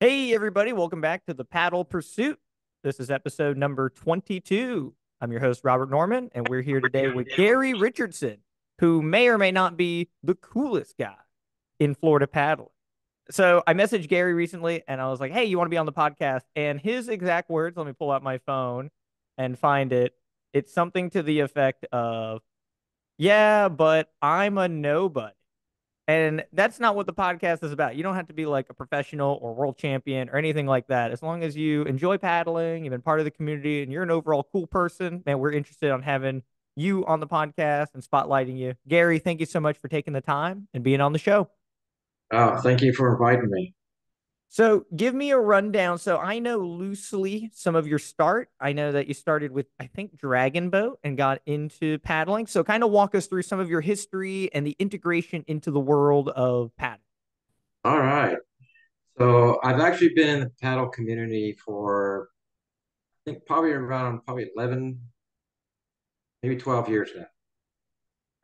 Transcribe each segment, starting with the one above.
Hey, everybody, welcome back to the Paddle Pursuit. This is episode number 22. I'm your host, Robert Norman, and we're here today with Gary Richardson, who may or may not be the coolest guy in Florida paddling. So I messaged Gary recently and I was like, hey, you want to be on the podcast? And his exact words, let me pull out my phone and find it. It's something to the effect of, yeah, but I'm a nobody. And that's not what the podcast is about. You don't have to be like a professional or world champion or anything like that. As long as you enjoy paddling, you've been part of the community, and you're an overall cool person, man, we're interested on having you on the podcast and spotlighting you. Gary, thank you so much for taking the time and being on the show. Oh, thank you for inviting me. So, give me a rundown. So, I know loosely some of your start. I know that you started with, I think, Dragon Boat and got into paddling. So, kind of walk us through some of your history and the integration into the world of paddling. All right. So, I've actually been in the paddle community for, I think, probably around probably 11, maybe 12 years now.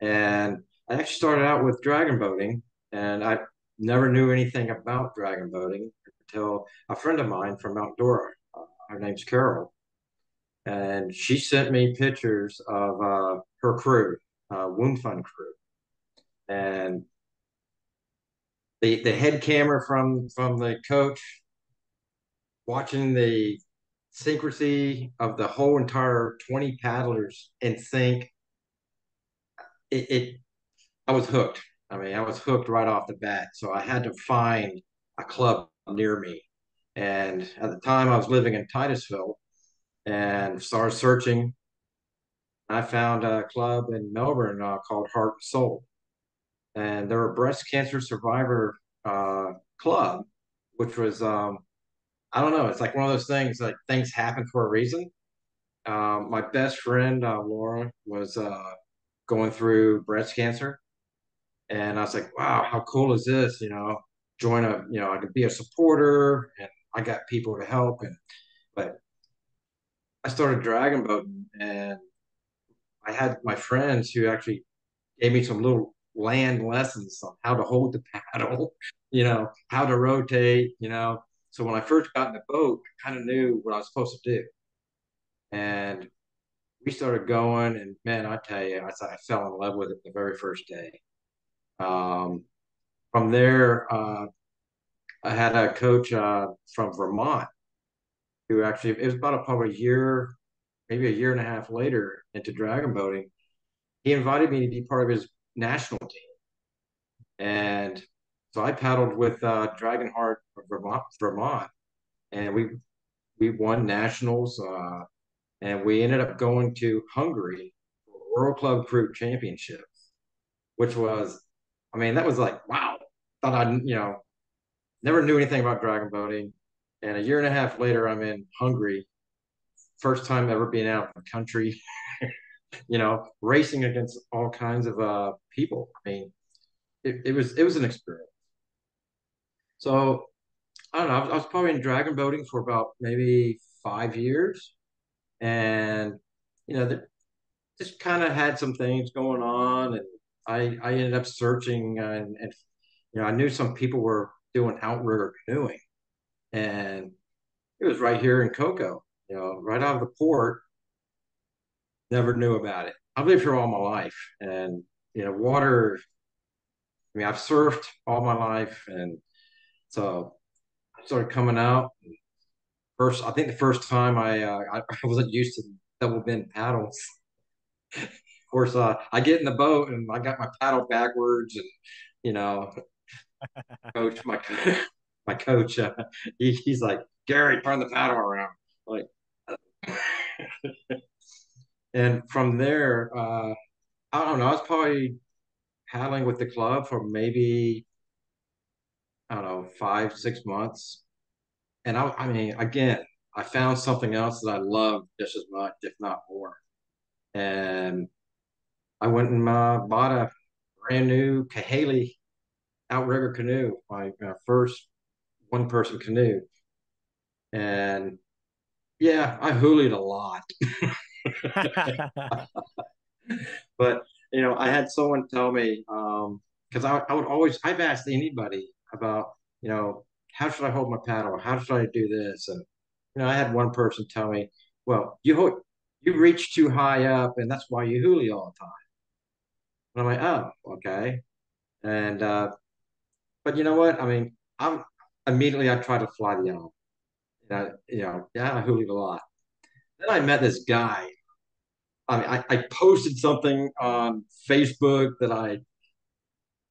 And I actually started out with dragon boating, and I never knew anything about dragon boating until a friend of mine from Mount Dora, uh, her name's Carol, and she sent me pictures of uh, her crew, uh, Woon Fun crew, and the the head camera from from the coach, watching the syncrasy of the whole entire 20 paddlers in sync it, it I was hooked. I mean, I was hooked right off the bat. So I had to find a club near me. And at the time, I was living in Titusville and started searching. I found a club in Melbourne uh, called Heart and Soul. And they're a breast cancer survivor uh, club, which was, um, I don't know, it's like one of those things like things happen for a reason. Um, my best friend, uh, Laura, was uh, going through breast cancer and I was like, wow, how cool is this? You know, join a, you know, I could be a supporter and I got people to help. And, but I started dragon boating and I had my friends who actually gave me some little land lessons on how to hold the paddle, you know, how to rotate, you know. So when I first got in the boat, I kind of knew what I was supposed to do. And we started going, and man, I tell you, I, I fell in love with it the very first day. Um, from there, uh, I had a coach uh, from Vermont who actually, it was about a, probably a year, maybe a year and a half later into dragon boating. He invited me to be part of his national team. And so I paddled with uh, Dragonheart Vermont, Vermont, and we we won nationals, uh, and we ended up going to Hungary World Club Crew Championship, which was I mean, that was like, wow. Thought I, you know, never knew anything about dragon boating. And a year and a half later, I'm in Hungary. First time ever being out of the country, you know, racing against all kinds of uh, people. I mean, it, it was it was an experience. So I don't know. I was probably in dragon boating for about maybe five years, and you know, just kind of had some things going on, and I I ended up searching and, and you know I knew some people were doing outrigger canoeing, and it was right here in Cocoa, you know, right out of the port. Never knew about it. I've lived here all my life, and you know, water. I mean, I've surfed all my life, and so I started coming out. First, I think the first time I uh, I, wasn't used to double bend paddles of course, uh, I get in the boat and I got my paddle backwards, and you know, coach, my my coach, uh, he, he's like, Gary, turn the paddle around, like. and from there, uh, I don't know. I was probably paddling with the club for maybe I don't know five, six months, and I, I mean, again, I found something else that I loved just as much, if not more. And I went and uh, bought a brand new Kahaley outrigger canoe, my uh, first one person canoe. And yeah, I hulied a lot. but, you know, I had someone tell me, because um, I, I would always, I've asked anybody about, you know, how should I hold my paddle? How should I do this? And you know, I had one person tell me, well, you hold, you reach too high up, and that's why you huli all the time. And I'm like, oh, okay. And uh, but you know what? I mean, I'm immediately I try to fly the ama. You know, you know, yeah, I huli a lot. Then I met this guy. I mean, I, I posted something on Facebook that I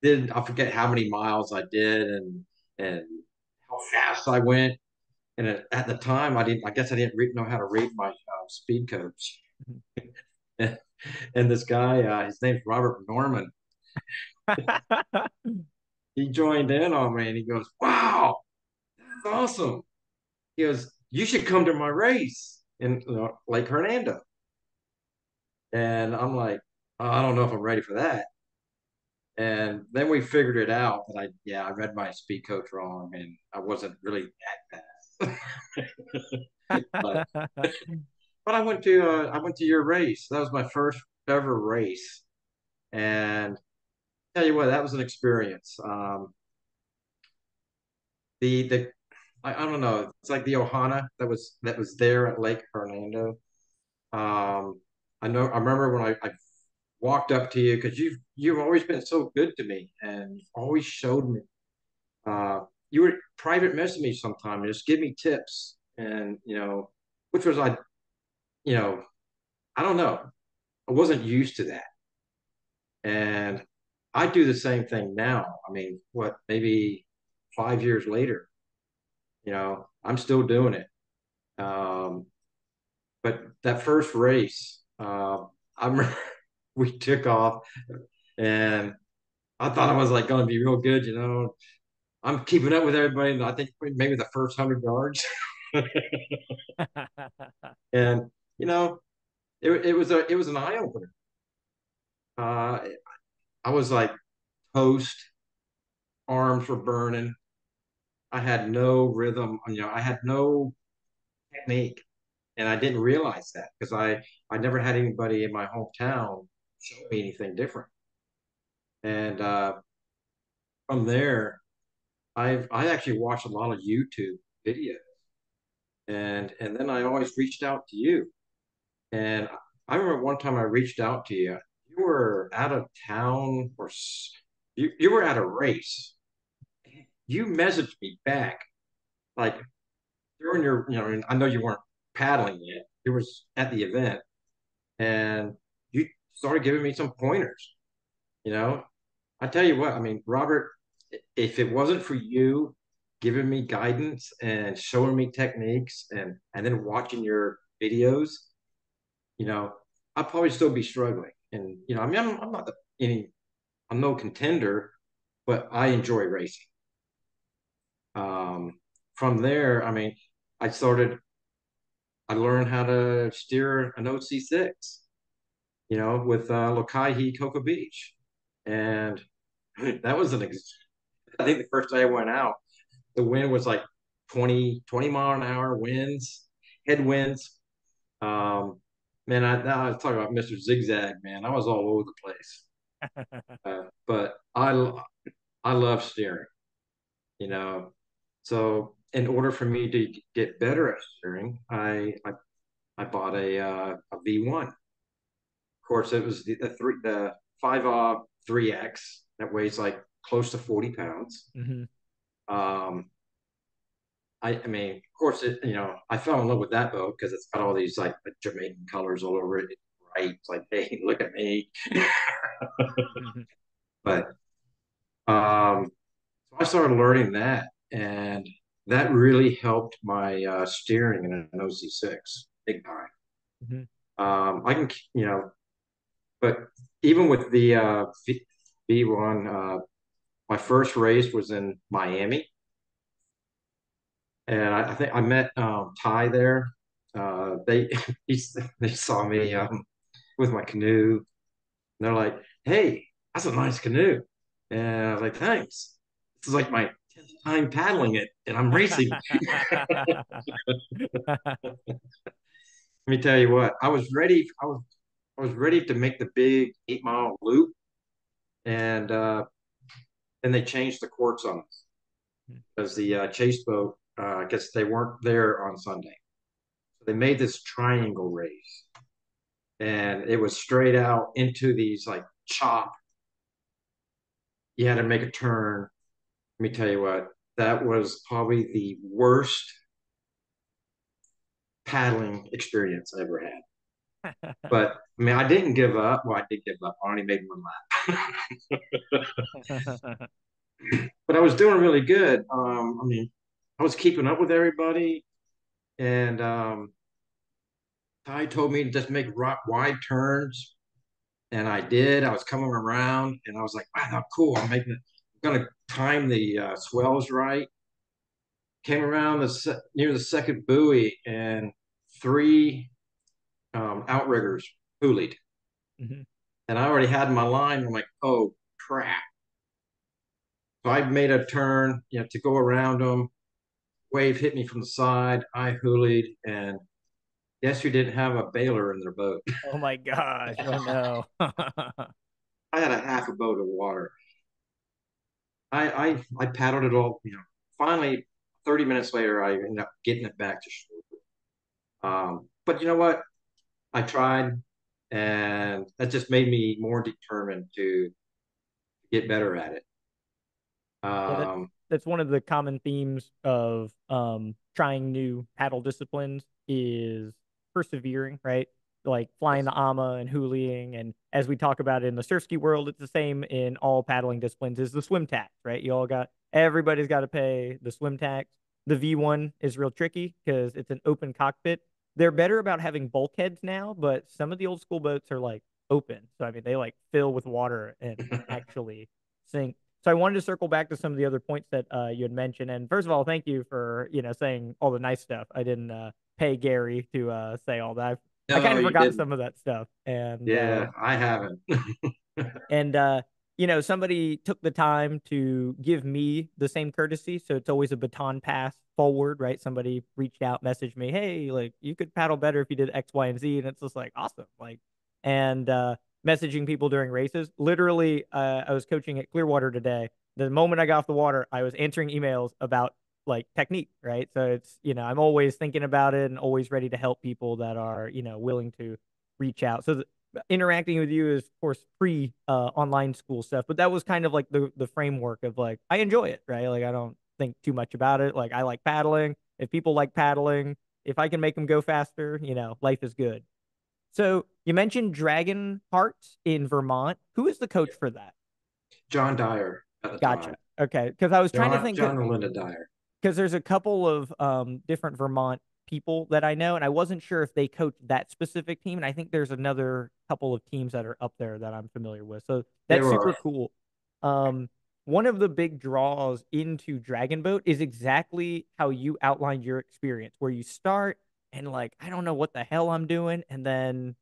did. I forget how many miles I did and and how fast I went. And at the time, I didn't. I guess I didn't know how to read my uh, speed coach. and, and this guy, uh, his name's Robert Norman. he joined in on me, and he goes, "Wow, that's awesome." He goes, "You should come to my race in Lake Hernando." And I'm like, oh, I don't know if I'm ready for that. And then we figured it out that I, yeah, I read my speed coach wrong and I wasn't really that fast. but, but I went to, uh, I went to your race. That was my first ever race. And tell you what, that was an experience. Um, the, the, I, I don't know. It's like the Ohana that was, that was there at Lake Hernando. Um, I know, I remember when I, I walked up to you because you've you've always been so good to me and always showed me. Uh, you were private message me sometime and just give me tips and you know, which was I, you know, I don't know, I wasn't used to that, and I do the same thing now. I mean, what maybe five years later, you know, I'm still doing it. Um, but that first race, uh, I remember we took off and I thought I was like going to be real good, you know. I'm keeping up with everybody. I think maybe the first hundred yards. and you know, it, it was a it was an eye opener. Uh, I was like toast, arms were burning. I had no rhythm. You know, I had no technique, and I didn't realize that because I I never had anybody in my hometown show me anything different. And uh, from there, I've I actually watched a lot of YouTube videos, and and then I always reached out to you. And I remember one time I reached out to you. You were out of town, or you you were at a race. You messaged me back, like during your you know I know you weren't paddling yet. You was at the event, and you started giving me some pointers. You know, I tell you what, I mean, Robert, if it wasn't for you giving me guidance and showing me techniques and and then watching your videos, you know, I'd probably still be struggling. And you know, I mean, I'm, I'm not any, I'm no contender, but I enjoy racing. Um, from there, I mean, I started. I learned how to steer an OC6 you know, with uh, Lokaihi Cocoa Beach. And that was an, ex- I think the first day I went out, the wind was like 20, 20 mile an hour winds, headwinds. Um, man, I, now I was talking about Mr. Zigzag, man. I was all over the place. uh, but I, I love steering, you know. So in order for me to get better at steering, I, I, I bought a, uh, a V1 of course, it was the, the three, the five uh three X that weighs like close to forty pounds. Mm-hmm. Um, I, I mean, of course, it you know I fell in love with that boat because it's got all these like Jamaican colors all over it. Right, it's like, hey, look at me. But um, so I started learning that, and that really helped my uh, steering in an OC6 big time. Mm-hmm. Um, I can, you know, but even with the uh, V1, uh, my first race was in Miami. And I, I think I met um, Ty there. Uh, they they saw me um, with my canoe. And they're like, "Hey, that's a nice canoe." And I was like, "Thanks." This is like my time paddling it, and I'm racing. Let me tell you what, I was ready. I was I was ready to make the big eight mile loop, and uh, then they changed the courts on us. because the uh, chase boat, uh, I guess they weren't there on Sunday. So they made this triangle race, and it was straight out into these like chop. You had to make a turn. Let me tell you what, that was probably the worst paddling experience I ever had. but I mean, I didn't give up. Well, I did give up. I only made one lap. but I was doing really good. Um, I mean, I was keeping up with everybody, and um, Ty told me to just make wide turns, and I did. I was coming around, and I was like, "Wow, cool! I'm making it. I'm gonna time the uh, swells right." Came around the near the second buoy, and three um, outriggers hulied, mm-hmm. and I already had my line. I'm like, "Oh crap!" So I made a turn, you know, to go around them. Wave hit me from the side. I hulied, and guess who didn't have a baler in their boat? Oh my gosh! Oh no! I had a half a boat of water. I I I paddled it all. You know, finally, thirty minutes later, I ended up getting it back to shore. Um, but you know what? I tried, and that just made me more determined to get better at it. Um, yeah, that, that's one of the common themes of um, trying new paddle disciplines is persevering, right? Like flying the ama and hoolieing, and as we talk about it in the surf ski world, it's the same in all paddling disciplines. Is the swim tax, right? You all got everybody's got to pay the swim tax. The V1 is real tricky because it's an open cockpit. They're better about having bulkheads now, but some of the old school boats are like open. So I mean, they like fill with water and actually sink. So I wanted to circle back to some of the other points that uh, you had mentioned. And first of all, thank you for you know saying all the nice stuff. I didn't uh, pay Gary to uh, say all that. No, I kind of forgot didn't. some of that stuff. And yeah, uh, I haven't. and uh, you know, somebody took the time to give me the same courtesy. So it's always a baton pass forward, right? Somebody reached out, messaged me, hey, like you could paddle better if you did X, Y, and Z. And it's just like awesome. Like, and uh, messaging people during races. Literally, uh, I was coaching at Clearwater today. The moment I got off the water, I was answering emails about like technique, right? So it's, you know, I'm always thinking about it and always ready to help people that are, you know, willing to reach out. So the, interacting with you is of course pre uh, online school stuff, but that was kind of like the the framework of like I enjoy it, right? Like I don't think too much about it. Like I like paddling. If people like paddling, if I can make them go faster, you know, life is good. So you mentioned Dragon Hearts in Vermont. Who is the coach for that? John Dyer. gotcha. Time. Okay, because I was John, trying to think. John and Linda Dyer because there's a couple of um, different Vermont people that I know, and I wasn't sure if they coach that specific team. And I think there's another couple of teams that are up there that I'm familiar with. So that's super cool. Um, one of the big draws into Dragon Boat is exactly how you outlined your experience, where you start and like, I don't know what the hell I'm doing, and then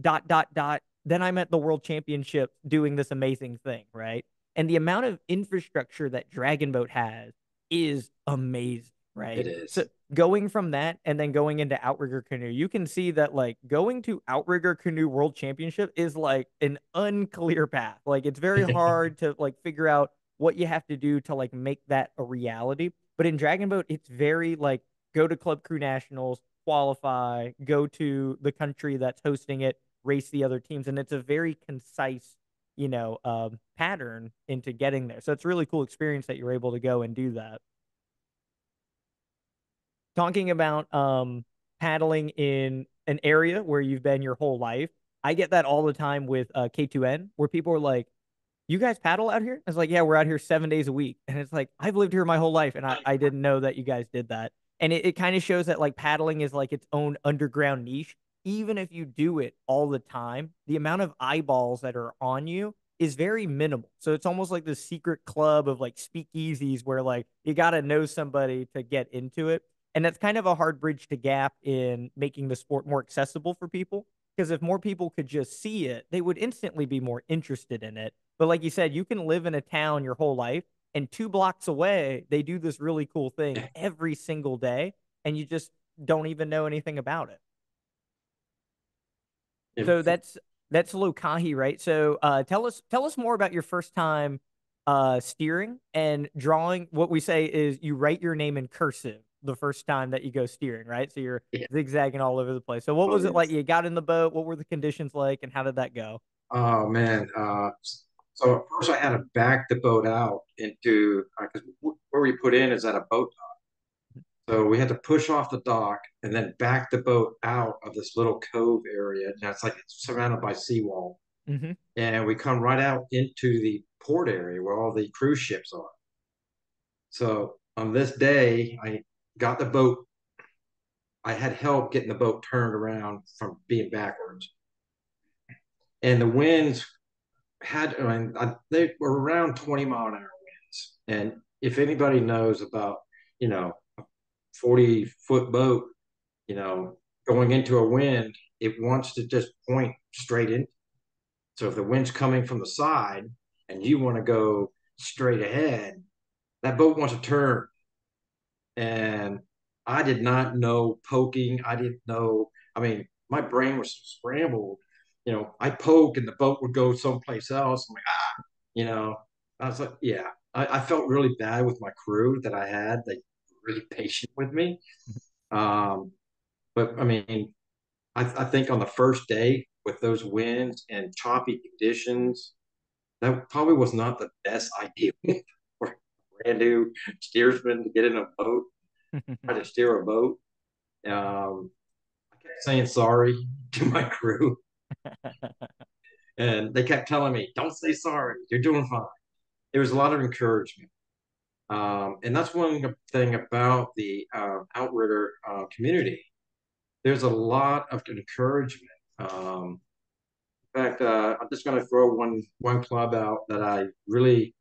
dot dot dot. Then I'm at the World Championship doing this amazing thing, right? And the amount of infrastructure that Dragon Boat has is amazing, right? It is. So going from that and then going into outrigger canoe, you can see that like going to outrigger canoe world championship is like an unclear path. Like it's very hard to like figure out what you have to do to like make that a reality. But in Dragon Boat, it's very like go to Club Crew Nationals, qualify, go to the country that's hosting it, race the other teams, and it's a very concise you know, um, pattern into getting there. So it's really cool experience that you're able to go and do that. Talking about um, paddling in an area where you've been your whole life, I get that all the time with uh, K2N, where people are like, "You guys paddle out here?" It's like, "Yeah, we're out here seven days a week," and it's like, "I've lived here my whole life, and I, I didn't know that you guys did that." And it, it kind of shows that like paddling is like its own underground niche even if you do it all the time, the amount of eyeballs that are on you is very minimal. So it's almost like the secret club of like speakeasies where like you got to know somebody to get into it. And that's kind of a hard bridge to gap in making the sport more accessible for people. Because if more people could just see it, they would instantly be more interested in it. But like you said, you can live in a town your whole life, and two blocks away, they do this really cool thing every single day, and you just don't even know anything about it. So that's that's Lokahi, right? So uh, tell us tell us more about your first time uh, steering and drawing. What we say is you write your name in cursive the first time that you go steering, right? So you're Yeah. zigzagging all over the place. So what Oh, was it yes. like? You got in the boat. What were the conditions like, and how did that go? Oh man. Uh, so at first I had to back the boat out into because where we put in is at a boat dock. So we had to push off the dock and then back the boat out of this little cove area. Now it's like it's surrounded by seawall. Mm-hmm. And we come right out into the port area where all the cruise ships are. So on this day, I got the boat. I had help getting the boat turned around from being backwards. And the winds had, I mean, I, they were around 20 mile an hour winds. And if anybody knows about, you know, a 40 foot boat, you know, going into a wind, it wants to just point straight in. So if the wind's coming from the side and you want to go straight ahead, that boat wants to turn. And I did not know poking. I didn't know. I mean, my brain was scrambled. You know, I poke and the boat would go someplace else. I'm like, ah, you know, I was like, yeah. I, I felt really bad with my crew that I had. They were really patient with me. Um, but I mean, I, I think on the first day with those winds and choppy conditions, that probably was not the best idea for a brand new steersman to get in a boat, try to steer a boat. Um, I kept saying sorry to my crew, and they kept telling me, "Don't say sorry. You're doing fine." There was a lot of encouragement, um, and that's one thing about the uh, outrigger uh, community. There's a lot of encouragement. Um, in fact, uh, I'm just going to throw one one club out that I really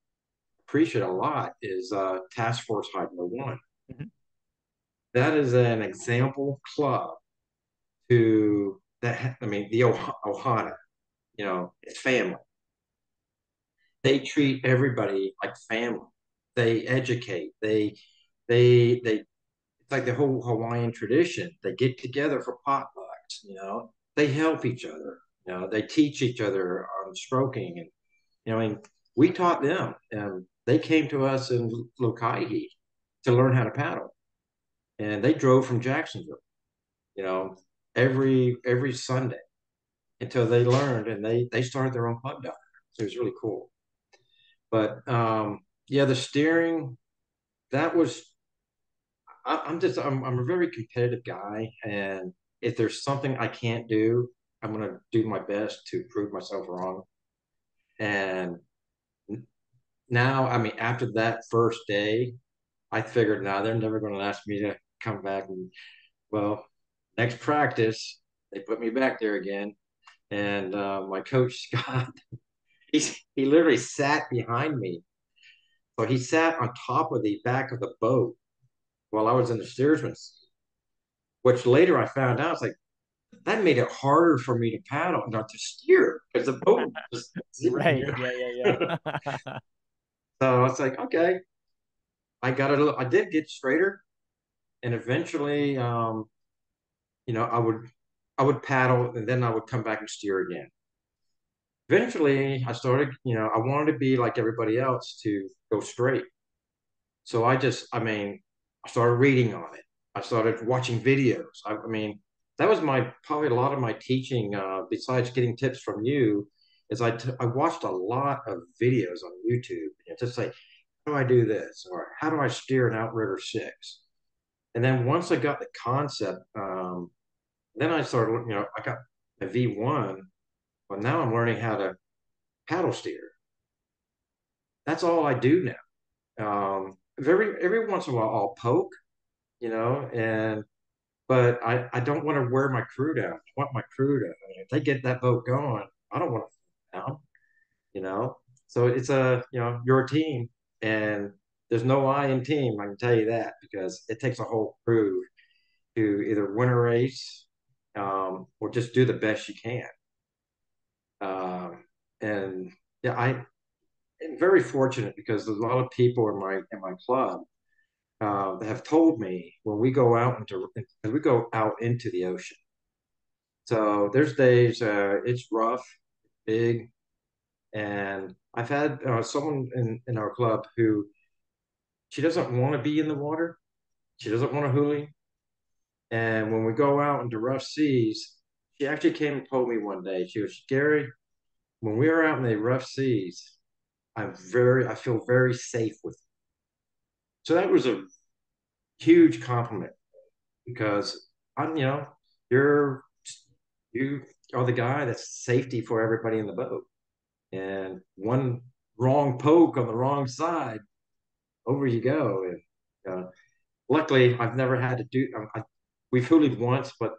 appreciate a lot is uh, Task Force Hydro One. Mhm. That is an example club to that. I mean, the oh- Ohana, you know, it's family. They treat everybody like family. They educate. They they they. It's like the whole Hawaiian tradition. They get together for potlucks. You know, they help each other. You know, they teach each other on stroking, and you know, and we taught them, and they came to us in Lokaihi to learn how to paddle, and they drove from Jacksonville. You know, every every Sunday until they learned, and they they started their own club down. So it was really cool. But um, yeah, the steering that was. I, I'm just I'm I'm a very competitive guy, and if there's something I can't do, I'm gonna do my best to prove myself wrong. And now, I mean, after that first day, I figured, now they're never going to ask me to come back. And well, next practice, they put me back there again, and uh, my coach Scott, he he literally sat behind me. So he sat on top of the back of the boat while I was in the steersman seat, which later I found out, it's like, that made it harder for me to paddle, not to steer, because the boat was right. Yeah, yeah, yeah. so it's like, okay, I got it. I did get straighter, and eventually, um, you know, I would I would paddle, and then I would come back and steer again. Eventually, I started. You know, I wanted to be like everybody else to go straight. So I just, I mean, I started reading on it. I started watching videos. I, I mean, that was my probably a lot of my teaching. Uh, besides getting tips from you, is I, t- I watched a lot of videos on YouTube and just say, how do I do this? Or how do I steer an Outrigger 6? And then once I got the concept, um, then I started, you know, I got a V1, but now I'm learning how to paddle steer. That's all I do now. Um, very every once in a while I'll poke, you know, and but I, I don't want to wear my crew down. I want my crew to if they get that boat going, I don't want to down, you know. So it's a you know, your team and there's no I in team, I can tell you that, because it takes a whole crew to either win a race um, or just do the best you can. Um, and yeah, I am very fortunate because there's a lot of people in my in my club uh, that have told me when we go out into we go out into the ocean. So there's days uh, it's rough, big, and I've had uh, someone in, in our club who she doesn't want to be in the water. She doesn't want to huli. And when we go out into rough seas, she actually came and told me one day, she was, Gary, when we are out in the rough seas, I'm very, I feel very safe with you. So that was a huge compliment because I'm, you know, you're, you are the guy that's safety for everybody in the boat. And one wrong poke on the wrong side, over you go. And uh, luckily, I've never had to do. I, I, we've hulied once, but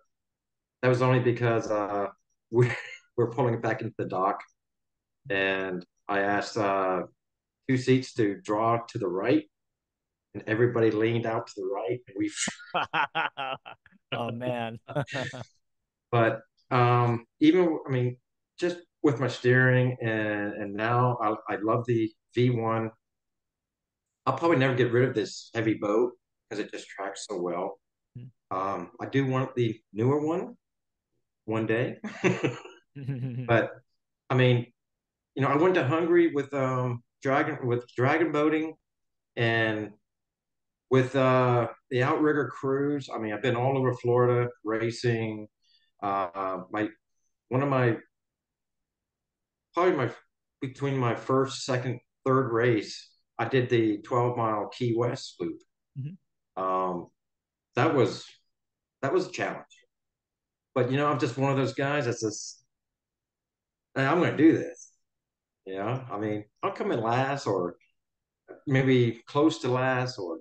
that was only because uh, we we're pulling it back into the dock, and I asked uh, two seats to draw to the right, and everybody leaned out to the right, and we. oh man. but um, even I mean, just with my steering and and now I, I love the V1. I'll probably never get rid of this heavy boat because it just tracks so well. Hmm. Um, I do want the newer one one day, but I mean, you know, I went to Hungary with um dragon with dragon boating and with uh the outrigger cruise. I mean, I've been all over Florida racing. Uh, my one of my probably my between my first, second, third race, I did the 12 mile Key West loop. Mm-hmm. Um, that was that was a challenge. But you know, I'm just one of those guys that's just I'm going to do this. You know, I mean, I'll come in last or maybe close to last, or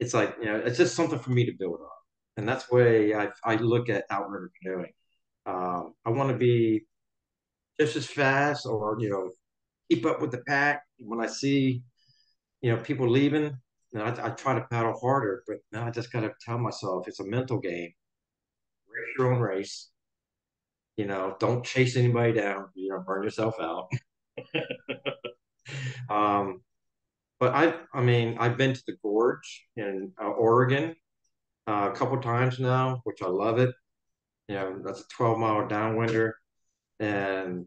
it's like you know, it's just something for me to build on, and that's the way I I look at outrigger canoeing. Um, I want to be just as fast, or you know, keep up with the pack. When I see, you know, people leaving, and I, I try to paddle harder, but now I just got to tell myself it's a mental game. Race your own race. You know, don't chase anybody down. You know, burn yourself out. um, but I, I mean, I've been to the gorge in uh, Oregon uh, a couple times now, which I love it. You know, that's a 12 mile downwinder. And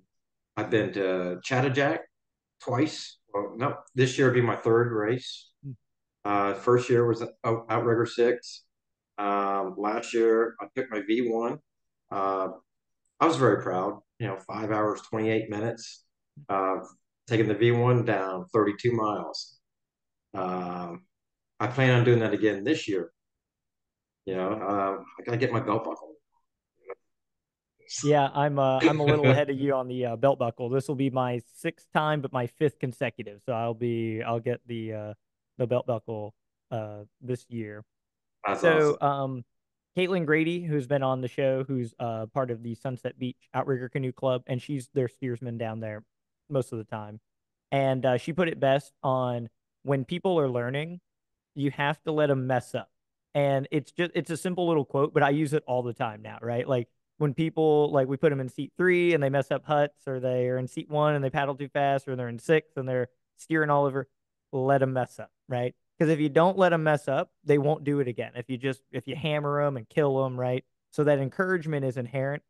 I've been to Chattajack twice. Well, no, this year would be my third race. Hmm. Uh, first year was out, Outrigger Six. Um, last year I took my V1. Uh, I was very proud. You know, five hours twenty eight minutes. Uh, taking the V1 down thirty two miles. Um, I plan on doing that again this year. You know, uh, I gotta get my belt buckle. Yeah, I'm uh, I'm a little ahead of you on the uh, belt buckle. This will be my sixth time, but my fifth consecutive. So I'll be I'll get the uh, the belt buckle uh, this year. That's so awesome. um, Caitlin Grady, who's been on the show, who's uh, part of the Sunset Beach Outrigger Canoe Club, and she's their steersman down there most of the time. And uh, she put it best on when people are learning, you have to let them mess up. And it's just it's a simple little quote, but I use it all the time now, right? Like when people like we put them in seat three and they mess up huts, or they are in seat one and they paddle too fast, or they're in six and they're steering all over. Let them mess up, right? Because if you don't let them mess up, they won't do it again. If you just if you hammer them and kill them, right? So that encouragement is inherent.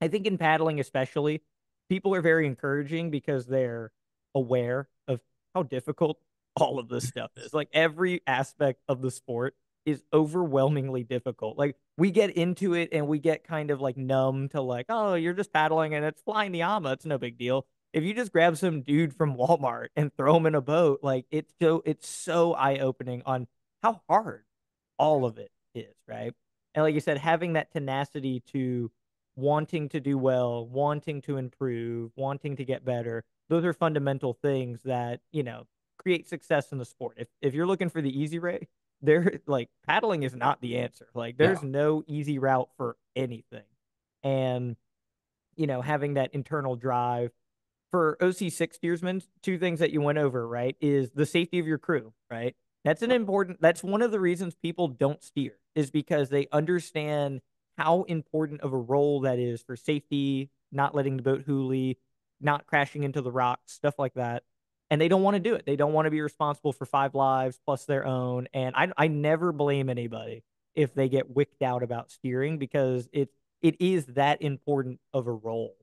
I think in paddling, especially, people are very encouraging because they're aware of how difficult all of this stuff is. Like every aspect of the sport is overwhelmingly difficult. Like we get into it and we get kind of like numb to like, oh, you're just paddling and it's flying the ama. It's no big deal. If you just grab some dude from Walmart and throw him in a boat, like it's so it's so eye opening on how hard all of it is, right? And like you said, having that tenacity to wanting to do well, wanting to improve, wanting to get better, those are fundamental things that, you know, create success in the sport. If if you're looking for the easy way, there like paddling is not the answer. Like there's yeah. no easy route for anything. And you know, having that internal drive for OC6 steersmen, two things that you went over, right, is the safety of your crew, right? That's an important that's one of the reasons people don't steer is because they understand how important of a role that is for safety, not letting the boat huli, not crashing into the rocks, stuff like that and they don't want to do it. They don't want to be responsible for five lives plus their own. And I, I never blame anybody if they get wicked out about steering because it it is that important of a role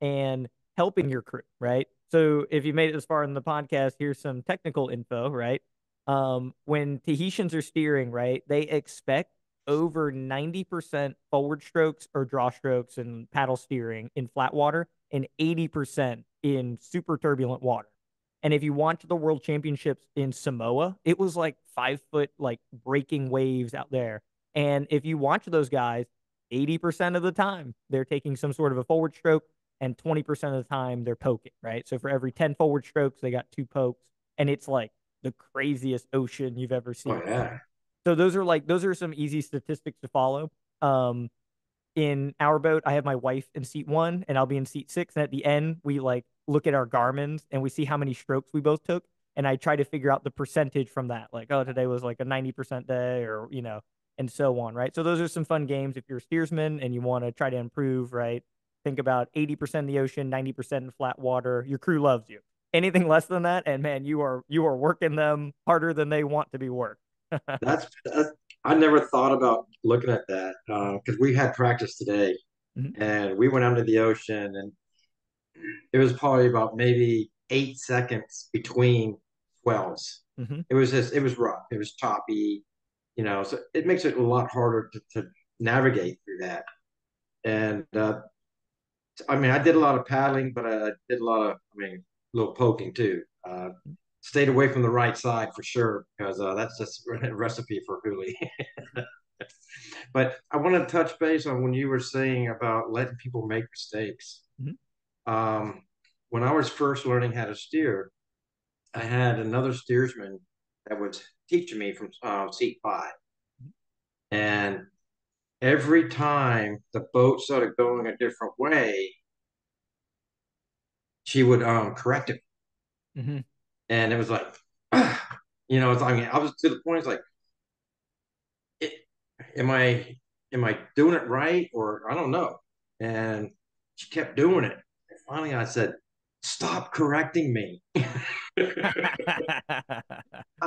and helping your crew, right? So if you made it this far in the podcast, here's some technical info, right? Um, when Tahitians are steering, right, they expect over 90% forward strokes or draw strokes and paddle steering in flat water and 80% in super turbulent water. And if you watch the world championships in Samoa, it was like five foot, like breaking waves out there. And if you watch those guys, 80% of the time, they're taking some sort of a forward stroke, and 20% of the time, they're poking, right? So for every 10 forward strokes, they got two pokes. And it's like the craziest ocean you've ever seen. Oh, yeah. So those are like, those are some easy statistics to follow. Um, in our boat, I have my wife in seat one, and I'll be in seat six. And at the end, we like look at our Garmin's and we see how many strokes we both took. And I try to figure out the percentage from that. Like, oh, today was like a 90% day, or, you know, and so on, right? So those are some fun games if you're a steersman and you want to try to improve, right? Think about 80% in the ocean, 90% in flat water. Your crew loves you. Anything less than that, and man, you are you are working them harder than they want to be worked. that's, that's I never thought about looking at that because uh, we had practice today, mm-hmm. and we went out to the ocean, and it was probably about maybe eight seconds between swells. Mm-hmm. It was just it was rough. It was choppy you know, so it makes it a lot harder to, to navigate through that. And uh, I mean, I did a lot of paddling, but I did a lot of, I mean, a little poking too. Uh, stayed away from the right side for sure because uh, that's just a recipe for huli. but I want to touch base on when you were saying about letting people make mistakes. Um, when I was first learning how to steer, I had another steersman that was teaching me from uh, seat five. And every time the boat started going a different way, she would um, correct it. Mm-hmm. And it was like, you know, it's, I mean, I was to the point, it's like, it, am I, am I doing it right? Or I don't know. And she kept doing it. Finally I said, stop correcting me. I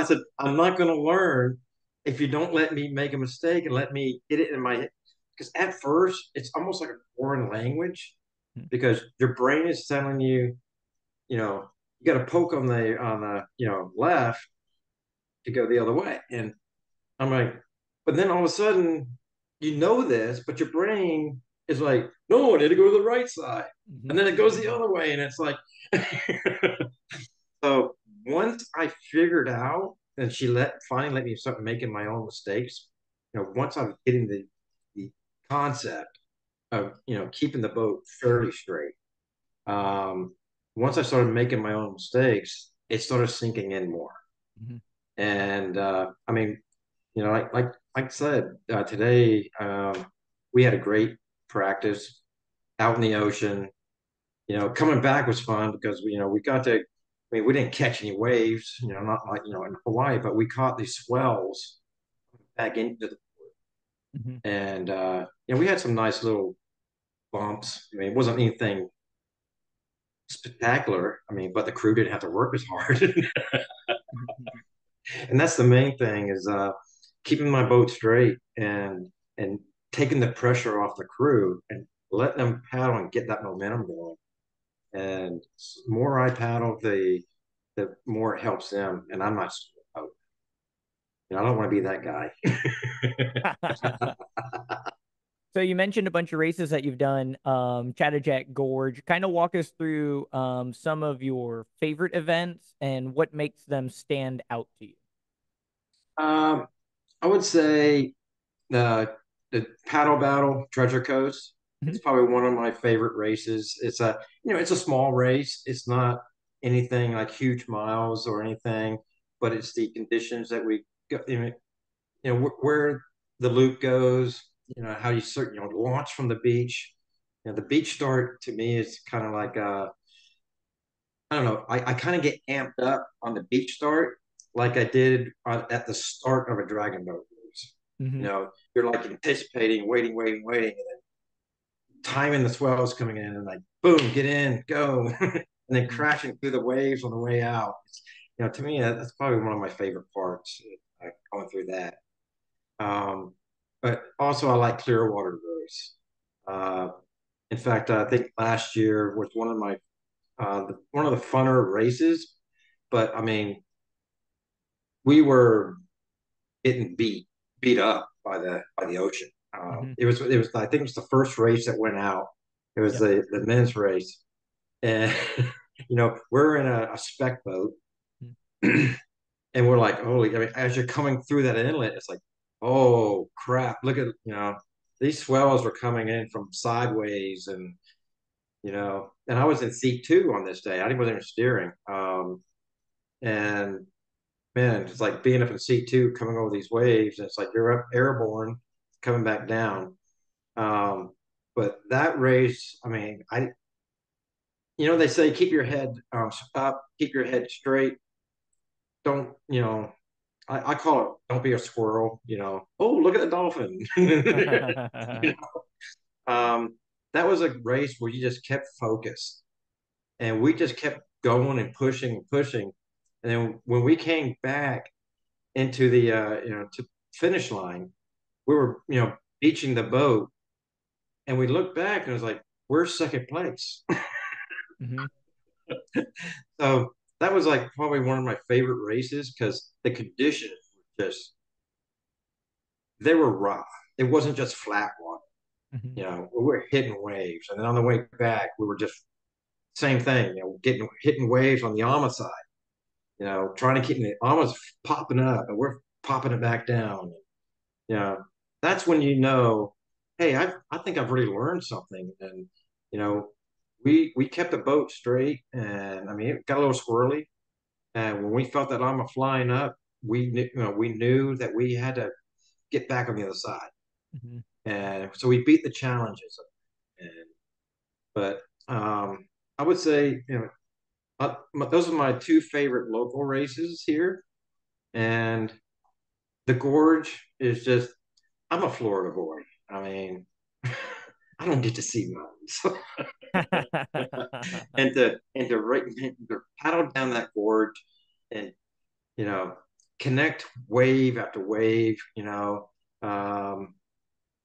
said, I'm not going to learn if you don't let me make a mistake and let me get it in my head. Because at first, it's almost like a foreign language hmm. because your brain is telling you, you know, you got to poke on the on the you know left to go the other way, and I'm like, but then all of a sudden, you know this, but your brain is like, no, I need to go to the right side, mm-hmm. and then it goes the other way, and it's like, so once I figured out, and she let finally let me start making my own mistakes. You know, once I'm getting the the concept of you know keeping the boat fairly straight. Um, once I started making my own mistakes, it started sinking in more. Mm-hmm. And uh, I mean, you know, like like like I said uh, today, um, we had a great practice out in the ocean. You know, coming back was fun because we, you know we got to I mean, we didn't catch any waves, you know, not like, you know, in Hawaii, but we caught these swells back into the port. Mm-hmm. And, uh, you know, we had some nice little bumps. I mean, it wasn't anything spectacular. I mean, but the crew didn't have to work as hard. and that's the main thing is uh, keeping my boat straight and, and taking the pressure off the crew and letting them paddle and get that momentum going and more I paddle, the the more it helps them. And I'm not, you know, I don't want to be that guy. so you mentioned a bunch of races that you've done, um, Chattajack Gorge. Kind of walk us through um, some of your favorite events and what makes them stand out to you. Um, I would say the the paddle battle, Treasure Coast. Mm-hmm. It's probably one of my favorite races. It's a you know it's a small race. It's not anything like huge miles or anything, but it's the conditions that we go. You know, where the loop goes. You know how you start. You know, launch from the beach. You know, the beach start to me is kind of like a. I don't know. I, I kind of get amped up on the beach start like I did at the start of a dragon boat. Mm-hmm. You know, you're like anticipating, waiting, waiting, waiting, and then timing the swells coming in and like boom, get in, go, and then mm-hmm. crashing through the waves on the way out. It's, you know, to me, that's probably one of my favorite parts. Uh, going through that. Um, but also, I like Clearwater Race. Uh, in fact, I think last year was one of my uh, the, one of the funner races. But I mean, we were getting beat beat up by the by the ocean. Um, mm-hmm. It was it was I think it was the first race that went out. It was the the men's race, and you know we're in a, a spec boat, mm-hmm. and we're like, holy! I mean, as you're coming through that inlet, it's like, oh crap! Look at you know these swells were coming in from sideways, and you know, and I was in seat two on this day. I wasn't even steering, um, and man, it's like being up in C two, coming over these waves, and it's like you're up airborne, coming back down. Um, but that race, I mean, I, you know, they say keep your head um, up, keep your head straight. Don't, you know, I, I, call it don't be a squirrel. You know, oh look at the dolphin. you know? um, that was a race where you just kept focused, and we just kept going and pushing and pushing and then when we came back into the uh, you know to finish line, we were you know beaching the boat, and we looked back and it was like we're second place. mm-hmm. so that was like probably one of my favorite races because the conditions were just they were rough. It wasn't just flat water. Mm-hmm. You know, we were hitting waves, and then on the way back, we were just same thing. You know, getting hitting waves on the Ama side you know, trying to keep it almost popping up and we're popping it back down. You know, that's when you know, hey, I I think I've really learned something. And, you know, we we kept the boat straight and I mean it got a little squirrely. And when we felt that Ama flying up, we knew, you know, we knew that we had to get back on the other side. Mm-hmm. And so we beat the challenges. And but um I would say, you know, uh, those are my two favorite local races here, and the gorge is just. I'm a Florida boy. I mean, I don't get to see mountains, and to and to, right, to paddle down that gorge, and you know, connect wave after wave. You know, um,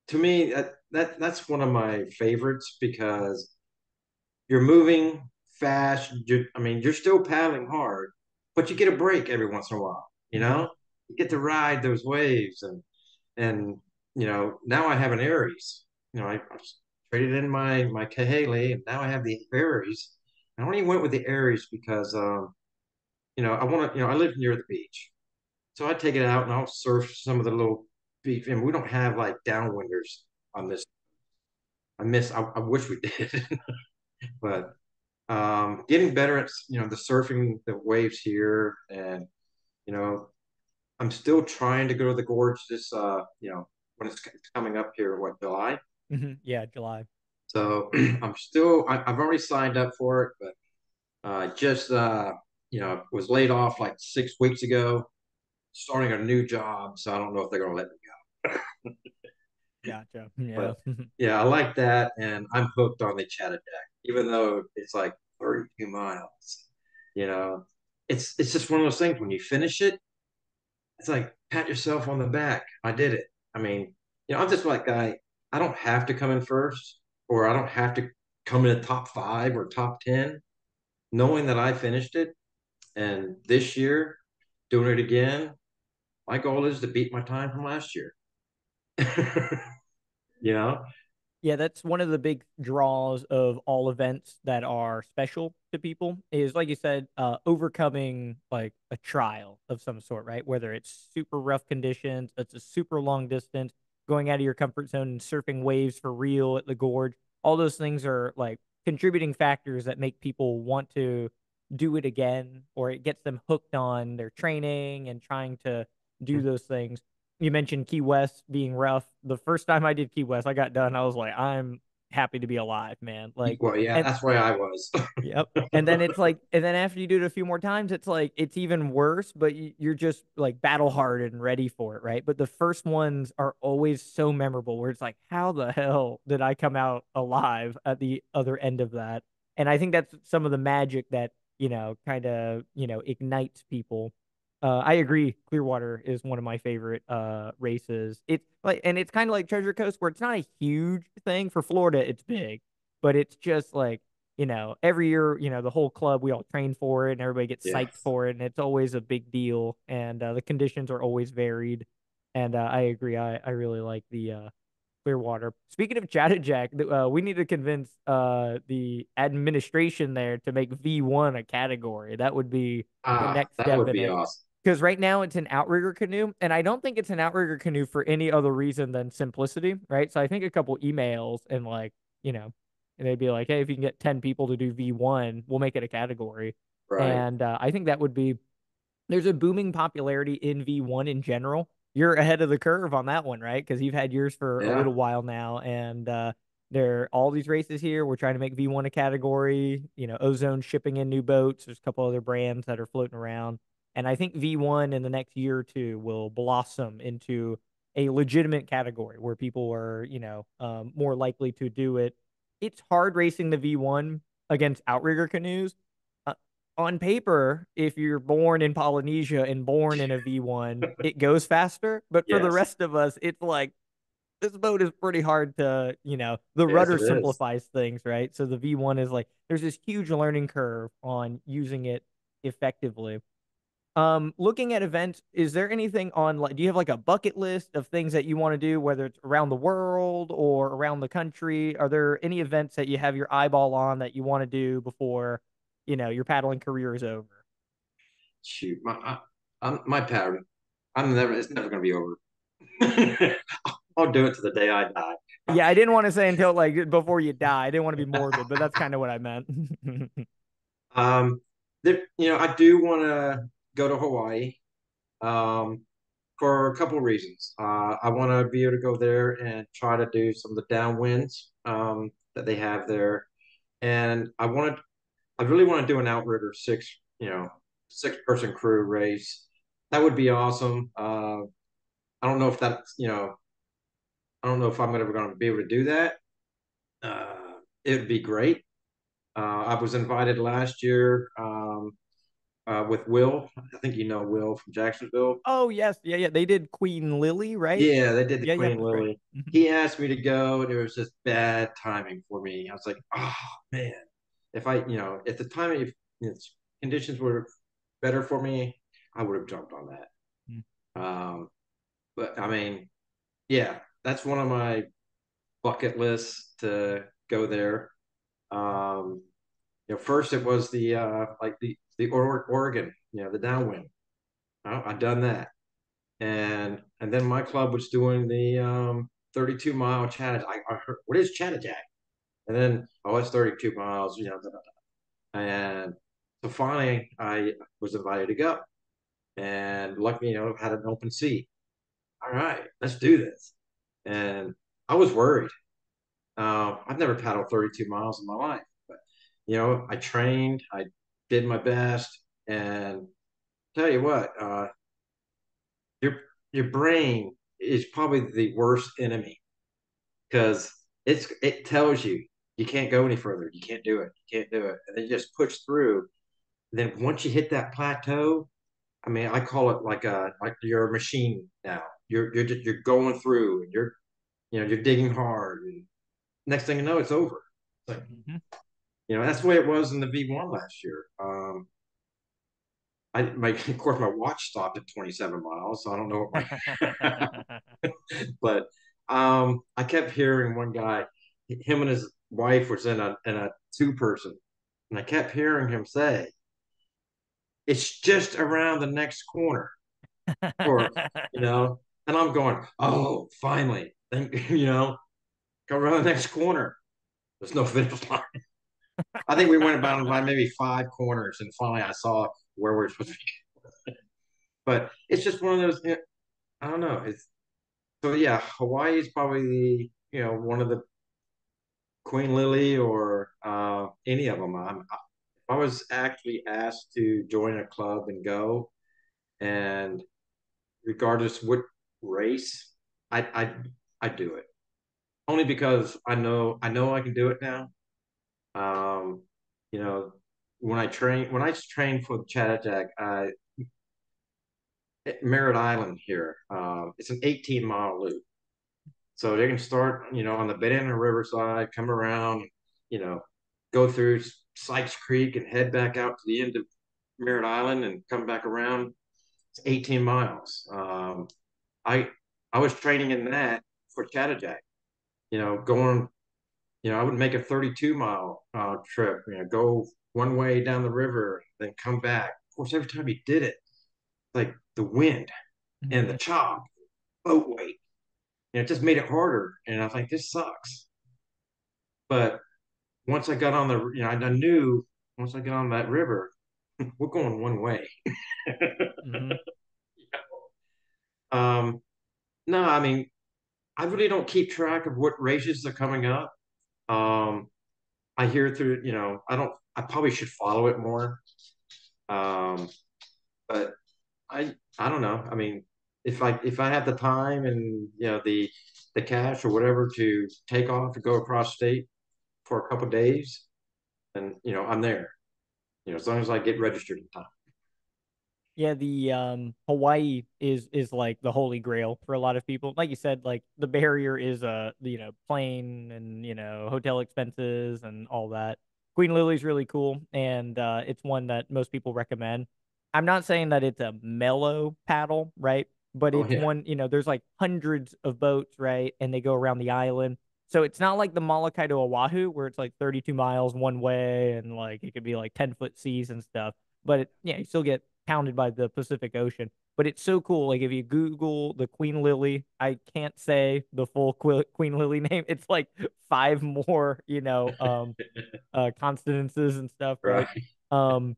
to me that that that's one of my favorites because you're moving fast. You're, I mean, you're still paddling hard, but you get a break every once in a while. You know, you get to ride those waves, and and you know now I have an Aries. You know, I, I traded in my my Kahele, and now I have the Aries. I only went with the Aries because, um, you know, I want to. You know, I live near the beach, so I take it out and I'll surf some of the little beach. And we don't have like downwinders on this. I miss. I, I wish we did, but um, getting better at you know the surfing the waves here, and you know I'm still trying to go to the gorge this uh you know when it's coming up here what July. Mm-hmm. Yeah, July. So I'm still I, have already signed up for it, but uh, just uh you know was laid off like six weeks ago, starting a new job, so I don't know if they're gonna let me go. gotcha. Yeah. But, yeah, I like that, and I'm hooked on the Chattajack even though it's like 32 miles. You know, it's it's just one of those things when you finish it, it's like pat yourself on the back. I did it. I mean, you know, I'm just like guy. I don't have to come in first, or I don't have to come in the top five or top ten. Knowing that I finished it, and this year doing it again, my goal is to beat my time from last year. you know, yeah, that's one of the big draws of all events that are special to people is like you said, uh, overcoming like a trial of some sort, right? Whether it's super rough conditions, it's a super long distance, going out of your comfort zone and surfing waves for real at the gorge. All those things are like contributing factors that make people want to do it again or it gets them hooked on their training and trying to do mm. those things you mentioned Key West being rough. The first time I did Key West, I got done. I was like, I'm happy to be alive, man. Like, well, yeah, and, that's where I was. yep. And then it's like, and then after you do it a few more times, it's like it's even worse. But you're just like battle hardened and ready for it, right? But the first ones are always so memorable, where it's like, how the hell did I come out alive at the other end of that? And I think that's some of the magic that you know kind of you know ignites people uh, I agree. Clearwater is one of my favorite uh, races. It's like, and it's kind of like Treasure Coast, where it's not a huge thing for Florida. It's big, but it's just like you know, every year, you know, the whole club, we all train for it and everybody gets Yes. psyched for it. And it's always a big deal. And uh, the conditions are always varied. And uh, I agree. I, I really like the uh, Clearwater. Speaking of Chattajack, uh, we need to convince uh, the administration there to make V1 a category. That would be the Ah, next that step would in be it. awesome. Because right now it's an outrigger canoe, and I don't think it's an outrigger canoe for any other reason than simplicity, right? So I think a couple emails and like, you know, and they'd be like, hey, if you can get 10 people to do V1, we'll make it a category. Right. And uh, I think that would be there's a booming popularity in V1 in general. You're ahead of the curve on that one, right? Because you've had yours for a little while now, and uh, there are all these races here. We're trying to make V1 a category. You know, Ozone shipping in new boats. There's a couple other brands that are floating around, and I think V1 in the next year or two will blossom into a legitimate category where people are, you know, um, more likely to do it. It's hard racing the V1 against outrigger canoes on paper, if you're born in Polynesia and born in a V1, it goes faster. But for the rest of us, it's like this boat is pretty hard to, you know, the Yes, rudder it is. simplifies things, right? So the V1 is like there's this huge learning curve on using it effectively. Um, looking at events, is there anything on like do you have like a bucket list of things that you want to do, whether it's around the world or around the country? Are there any events that you have your eyeball on that you want to do before, you know, your paddling career is over? Shoot, my I, I'm my pattern. I'm never. It's never going to be over. I'll do it to the day I die. Yeah, I didn't want to say until like before you die. I didn't want to be morbid, but that's kind of what I meant. Um, there, you know, I do want to go to Hawaii. Um, for a couple of reasons. Uh, I want to be able to go there and try to do some of the downwinds um, that they have there, and I want to. I really want to do an outrigger six, you know, six person crew race. That would be awesome. Uh, I don't know if that's, you know, I don't know if I'm ever going to be able to do that. Uh, it would be great. Uh, I was invited last year um, uh, with Will. I think you know Will from Jacksonville. oh yes, yeah, yeah. They did Queen Lily, right? Yeah, they did the Yeah, yeah, Queen right. Lily. Mhm. He asked me to go, and it was just bad timing for me. I was like, oh man, if I, you know, at the time, if you know, conditions were better for me, I would have jumped on that. Mm. Um, but I mean, yeah, that's one of my bucket lists to go there. Um, know, first it was the uh, like the the or- Oregon, you know, the downwind. I, I done that, and and then my club was doing the um 32 mile Chattajack. I, I heard what is Chattajack, and then oh, it's 32 miles, you know, and so finally I was invited to go, and luckily, you know, had an open seat. All right, let's do this, and I was worried. Uh, I've never paddled 32 miles in my life, you know, I trained, I did my best, and tell you what, uh, your your brain is probably the worst enemy because it's it tells you you can't go any further, you can't do it, you can't do it, and then you just push through. then once you hit that plateau, I mean, I call it like a like you're a machine now. You're you're just, you're going through, and you're you know you're digging hard, and next thing you know, it's over. It's like Mhm. You know that's the way it was in the V1 last year. Um, I my of course my watch stopped at 27 miles, so I don't know what my but um, I kept hearing one guy, him and his wife was in a in a two person, and I kept hearing him say, "It's just around the next corner," or you know, and I'm going, "Oh, finally!" Thank you know, go around the next corner. There's no finish line. I think we went about by maybe five corners, and finally I saw where we're supposed to be. but it's just one of those. eh, I don't know. It's so yeah. Hawaii is probably the you know one of the Queen Lily or uh, any of them. I'm, if I was actually asked to join a club and go, and regardless what race, I I I do it only because I know I know I can do it now. Um, you know, when I train when I trained for Chattajack, at Merritt Island here, uh, it's an 18 mile loop. So they can start, you know, on the Banana Riverside, come around, you know, go through Sykes Creek and head back out to the end of Merritt Island and come back around. It's 18 miles. Um, I I was training in that for Chattajack. You know, going, you know, I would make a 32 mile uh, trip. You know, go one way down the river, then come back. Of course, every time you did it, like the wind mm-hmm. and the chop, boat weight, and it just made it harder. And I was like, this sucks. But once I got on the, you know, I knew once I got on that river, we're going one way. mm-hmm. Um, no, I mean, I really don't keep track of what races are coming up. Um, I hear through, you know, I don't, I probably should follow it more. Um, but I, I don't know. I mean, if I, if I have the time and, you know, the, the cash or whatever to take off to go across state for a couple days, and you know, I'm there, you know, as long as I get registered in time. Yeah, the um Hawaii is is like the holy grail for a lot of people. Like you said, like the barrier is uh you know plane and you know hotel expenses and all that. Queen Lily's really cool, and uh, it's one that most people recommend. I'm not saying that it's a mellow paddle, right? But oh, it's yeah. one you know there's like hundreds of boats, right? And they go around the island. So it's not like the Molokai to Oahu where it's like 32 miles one way and like it could be like 10 foot seas and stuff. But it, yeah, you still get pounded by the Pacific Ocean. But it's so cool. Like if you Google the Queen Lily, I can't say the full Queen Lily name. It's like five more, you know, um, uh, consonants and stuff, right? right? Um,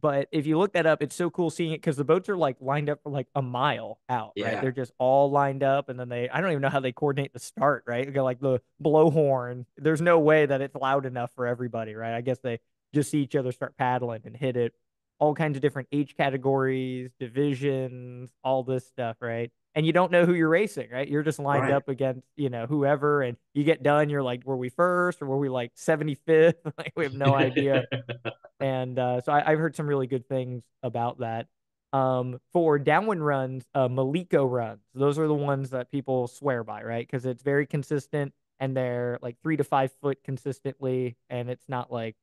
but if you look that up, it's so cool seeing it because the boats are like lined up for like a mile out, yeah. right? They're just all lined up, and then they I don't even know how they coordinate the start, right? You got like the blowhorn. There's no way that it's loud enough for everybody, right? I guess they just see each other start paddling and hit it all kinds of different age categories, divisions, all this stuff, right? And you don't know who you're racing, right? You're just lined right. up against, you know, whoever, and you get done, you're like, were we first or were we like 75th? like, we have no idea. and uh, so I, have heard some really good things about that. Um, for downwind runs, uh, Maliko runs, those are the ones that people swear by, right? Because it's very consistent and they're like three to five foot consistently, and it's not like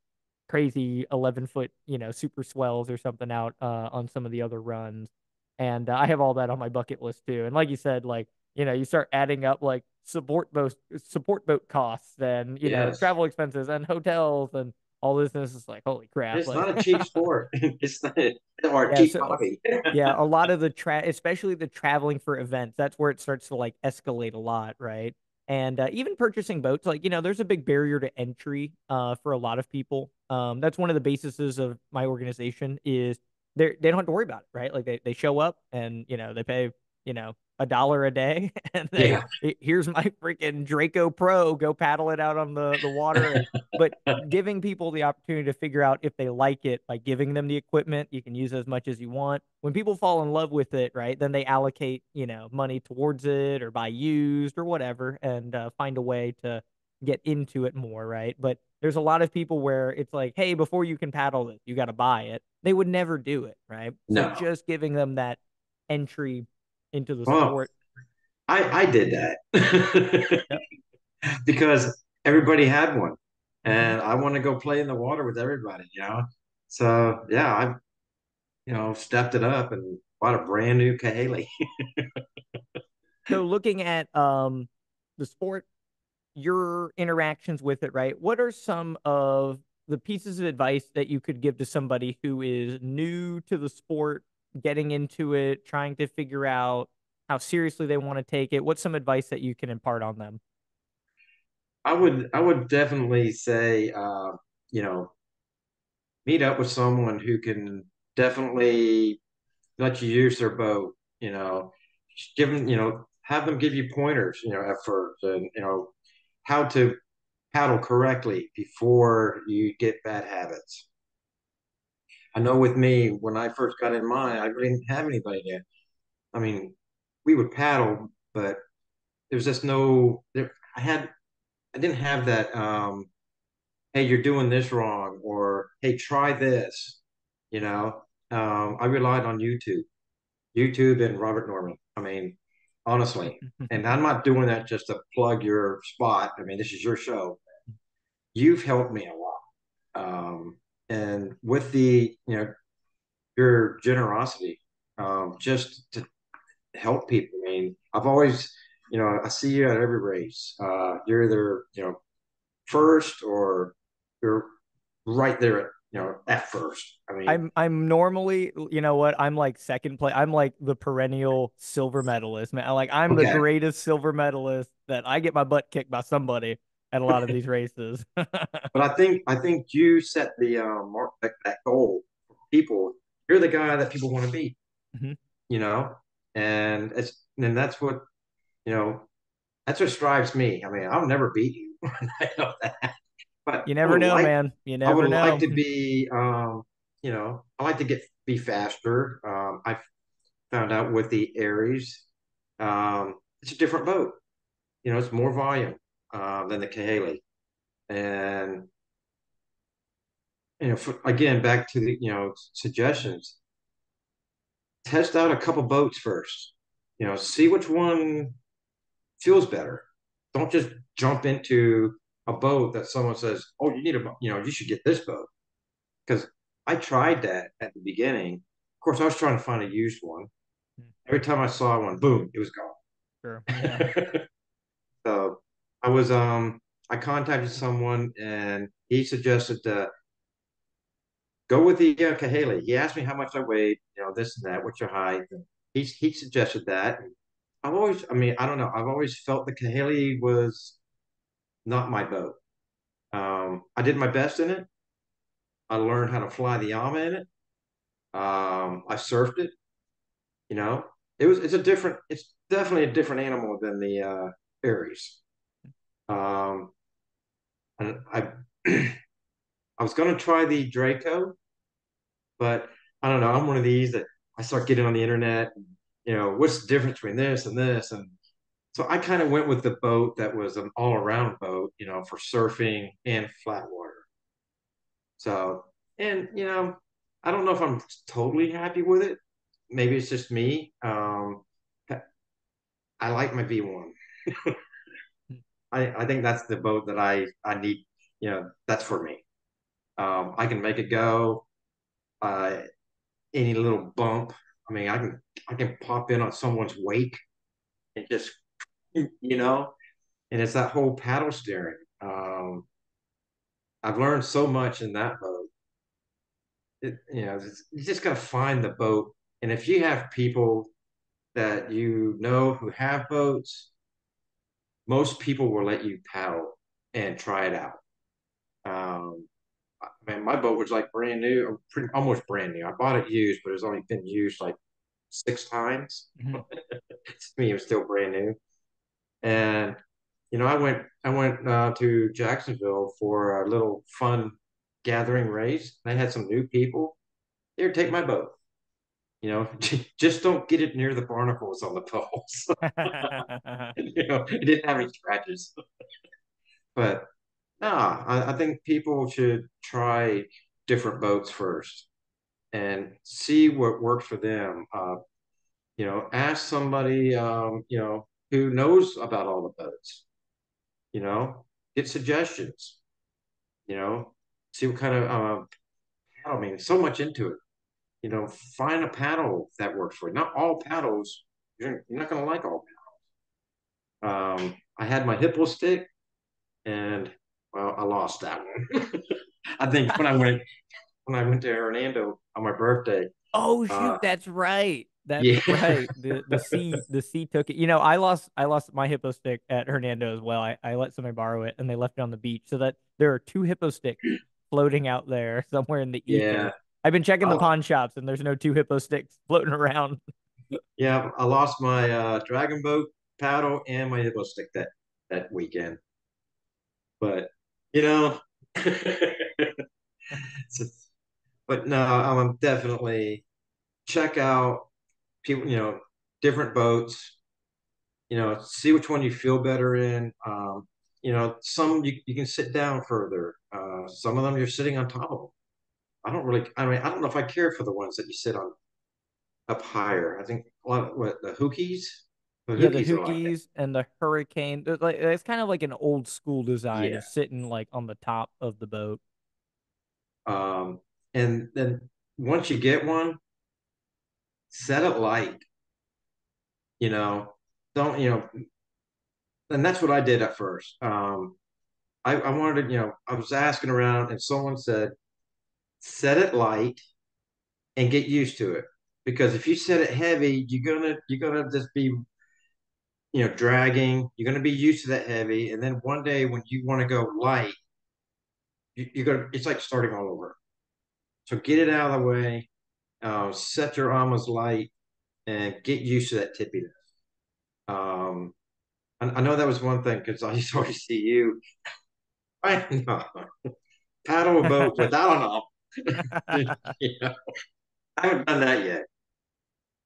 crazy 11 foot, you know, super swells or something out uh, on some of the other runs. And uh, I have all that on my bucket list too. And like you said, like, you know, you start adding up like support boat support boat costs and you yes. know travel expenses and hotels and all this. And it's just like holy crap! It's like, not a cheap sport. it's not or yeah, cheap so, hobby. yeah, a lot of the tra, especially the traveling for events, that's where it starts to like escalate a lot, right? and uh, even purchasing boats like you know there's a big barrier to entry uh, for a lot of people um, that's one of the bases of my organization is they they don't have to worry about it right? Like they, they show up and you know they pay you know a dollar a day and they, yeah. here's my freaking Draco Pro go paddle it out on the the water. But giving people the opportunity to figure out if they like it by giving them the equipment you can use as much as you want. When people fall in love with it right then they allocate you know money towards it or buy used or whatever and uh, find a way to get into it more right? But there's a lot of people where it's like hey before you can paddle this you got to buy it they would never do it right no. so just giving them that entry into the sport? I I did that because everybody had one, mm-hmm. and I want to go play in the water with everybody. You know, so yeah, I you know stepped it up and bought a brand new Kahele. so looking at um the sport your interactions with it right what are some of the pieces of advice that you could give to somebody who is new to the sport getting into it, trying to figure out how seriously they want to take it? What's some advice that you can impart on them? I would I would definitely say uh, you know meet up with someone who can definitely let you use their boat. You know, give them you know have them give you pointers. You know, at first, and you know how to paddle correctly before you get bad habits. I know with me, when I first got in mine, I didn't have anybody there. I mean, we would paddle, but there was just no. There, I had, I didn't have that. Um, hey, you're doing this wrong, or hey, try this. You know, um, I relied on YouTube, YouTube and Robert Norman. I mean, honestly, and I'm not doing that just to plug your spot. I mean, this is your show. You've helped me a lot Um, and with the, you know, your generosity, um, just to help people. I mean, I've always, you know, I see you at every race. Uh, you're either, you know, first or you're right there at you know at first. I mean, I'm I'm normally, you know what? I'm like second place. I'm like the perennial silver medalist, man. Like I'm okay. the greatest silver medalist that I get my butt kicked by somebody at a lot of these races. but I think I think you set the um, mark that, that goal for people. You're the guy that people want to beat. Mm-hmm. You know, and it's and that's what you know. That's what strives me. I mean, I'll never beat you. I know that. But you never know, like, man. You never know. I would know. like to be, um, you know, I like to get be faster. Um, I found out with the Aries, um, it's a different boat. You know, it's more volume uh, than the Kahele, and you know, for, again, back to the you know suggestions. Test out a couple boats first. You know, see which one feels better. Don't just jump into a boat that someone says, "Oh, you need a you know you should get this boat," because I tried that at the beginning. Of course, I was trying to find a used one. Hmm. Every time I saw one, boom, it was gone. Sure. Yeah. so I was um I contacted someone and he suggested to go with the uh, Kahele. He asked me how much I weighed, you know, this and that, what's your height. And he he suggested that. I've always, I mean, I don't know. I've always felt the Kahele was not my boat. Um, I did my best in it. I learned how to fly the ama in it. Um, I surfed it. You know, it was it's a different. It's definitely a different animal than the uh, Aries. Um, and I I was going to try the Draco, but I don't know. I'm one of these that I start getting on the internet. You know, what's the difference between this and this? And so I kind of went with the boat that was an all around boat, you know, for surfing and flat water. So, and, you know, I don't know if I'm totally happy with it. Maybe it's just me. Um, I like my V1. I, I think that's the boat that I, I need, you know, that's for me. Um, I can make it go. Uh, any little bump. I mean, I can I can pop in on someone's wake and just you know, and it's that whole paddle steering. Um, I've learned so much in that boat. It, you know, you just got to find the boat, and if you have people that you know who have boats, most people will let you paddle and try it out. Um, I mean, my boat was like brand new, pretty, almost brand new. I bought it used, but it's only been used like six times. Mm-hmm. to me, it was still brand new. And you know, I went I went uh, to Jacksonville for a little fun gathering race. They had some new people. Here, take my boat. You know, just don't get it near the barnacles on the poles. you know, it didn't have any scratches. but nah, I, I think people should try different boats first and see what works for them. Uh, you know, ask somebody, um, you know, who knows about all the boats. You know, get suggestions. You know, see what kind of uh, paddle. I mean, so much into it. You know, find a paddle that works for you. Not all paddles. You're, you're not going to like all paddles. Um, I had my hippo stick, and well, I lost that one. I think when I went when I went to Hernando on my birthday. Oh shoot, uh, that's right. That's yeah. right. The the sea the sea took it. You know, I lost I lost my hippo stick at Hernando as well. I, I let somebody borrow it and they left it on the beach. So that there are two hippo sticks floating out there somewhere in the ether. Yeah. I've been checking the oh. pawn shops and there's no two hippo sticks floating around. yeah, I lost my uh, dragon boat paddle and my hippo stick that that weekend. But you know, but no, I'm definitely check out people, you know, different boats, you know, see which one you feel better in. Um, you know, some you, you can sit down further. Uh, some of them you're sitting on top of them. I don't really, I mean, I don't know if I care for the ones that you sit on up higher. I think a lot of what the Hukis. The yeah, the Hukis and the Hurricane. Like it's kind of like an old school design yeah. of sitting like on the top of the boat. Um, and then once you get one, set it light. You know, don't you know? And that's what I did at first. Um, I, I wanted to, you know, I was asking around, and someone said, set it light and get used to it. Because if you set it heavy, you're gonna you're gonna just be you know, dragging. You're to be used to that heavy, and then one day when you want to go light, you, you're to. It's like starting all over. So get it out of the way. Uh, set your arms light, and get used to that tippiness. Um, I, I know that was one thing because I used to always see you. I know, paddle a boat without an arm. you know, I haven't done that yet,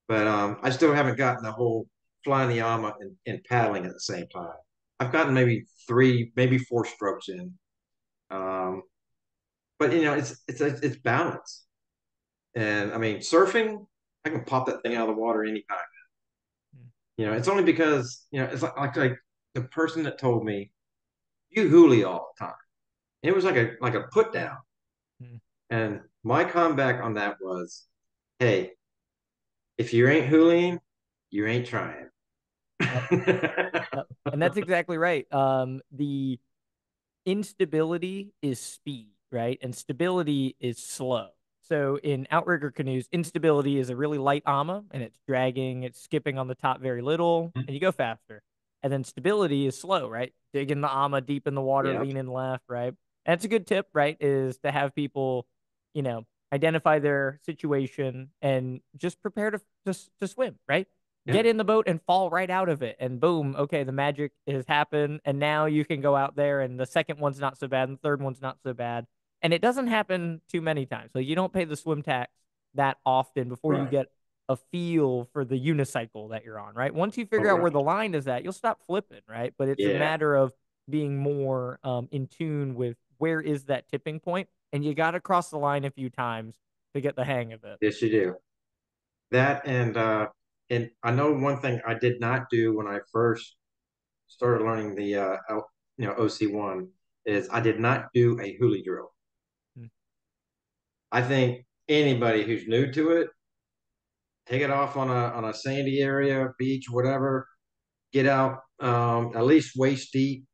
but um, I still haven't gotten the whole flying the ama and, and paddling at the same time. I've gotten maybe three, maybe four strokes in. Um, but you know, it's it's it's balance. And I mean, surfing, I can pop that thing out of the water anytime. Mm. You know, it's only because you know it's like, like like the person that told me you huli all the time. It was like a like a put down. Mm. And my comeback on that was, hey, if you ain't huliing, you ain't trying. And that's exactly right. Um, the instability is speed, right? And stability is slow. So in outrigger canoes, instability is a really light ama and it's dragging, it's skipping on the top very little, mm-hmm. and you go faster. And then stability is slow, right? Digging the ama deep in the water, leaning left, right? And it's a good tip, right? Is to have people, you know, identify their situation and just prepare to just to swim, right? yeah. get in the boat and fall right out of it and boom okay the magic has happened and now you can go out there and the second one's not so bad and the third one's not so bad and it doesn't happen too many times so you don't pay the swim tax that often before right. you get a feel for the unicycle that you're on right once you figure out where the line is at you'll stop flipping right but it's yeah. a matter of being more um, in tune with where is that tipping point and you got to cross the line a few times to get the hang of it yes you do that and uh and I know one thing I did not do when I first started learning the uh, you know OC one is I did not do a huli drill. I think anybody who's new to it, take it off on a on a sandy area, beach, whatever, get out um, at least waist deep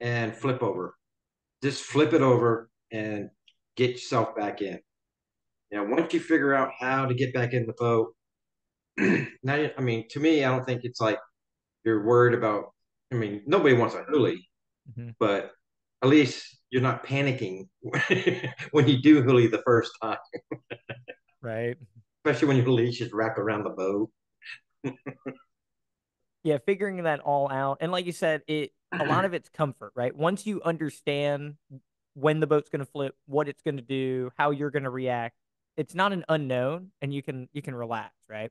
and flip over. Just flip it over and get yourself back in. Now, once you figure out how to get back in the boat, now, I mean, to me, I don't think it's like you're worried about. I mean, nobody wants a huli, mm-hmm. but at least you're not panicking when you do huli the first time. right. Especially when your leash is wrapped around the boat. yeah, figuring that all out, and like you said, it a lot of it's comfort, right? Once you understand when the boat's going to flip, what it's going to do, how you're going to react, it's not an unknown, and you can you can relax, right?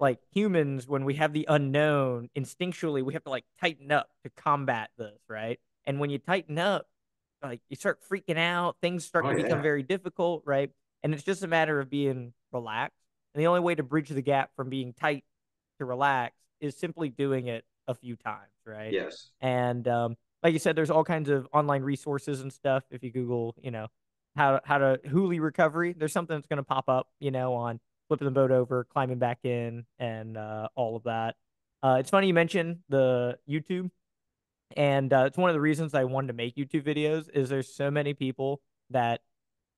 like humans when we have the unknown instinctually we have to like tighten up to combat this right and when you tighten up like you start freaking out things start oh, to become very difficult right? And it's just a matter of being relaxed. And the only way to bridge the gap from being tight to relax is simply doing it a few times right? Yes. And um, like you said there's all kinds of online resources and stuff. If you google you know how how to huli recovery there's something that's going to pop up you know on flipping the boat over, climbing back in, and uh, all of that. Uh, it's funny you mentioned the YouTube, and uh, it's one of the reasons I wanted to make YouTube videos. Is there's so many people that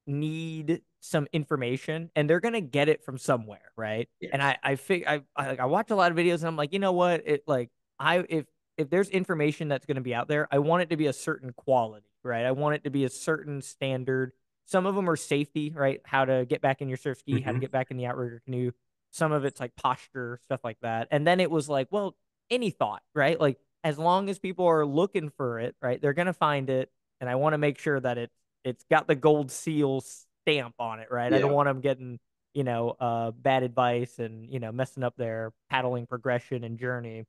need some information and they're gonna get it from somewhere, right? Yes. And I I think I I, I watch a lot of videos and I'm like, you know what? It like I if if there's information that's going to be out there, I want it to be a certain quality, right? I want it to be a certain standard some of them are safety, right? How to get back in your surf ski, mm-hmm. how to mm-hmm. get back in the outrigger canoe. Some of it's like posture, stuff like that. And then it was like, well, any thought, right? Like as long as people are looking for it, right, they're gonna find it. And I want to make sure that it it's got the gold seal stamp on it, right? Yeah. I don't want them getting, you know, uh, bad advice and you know messing up their paddling progression and journey.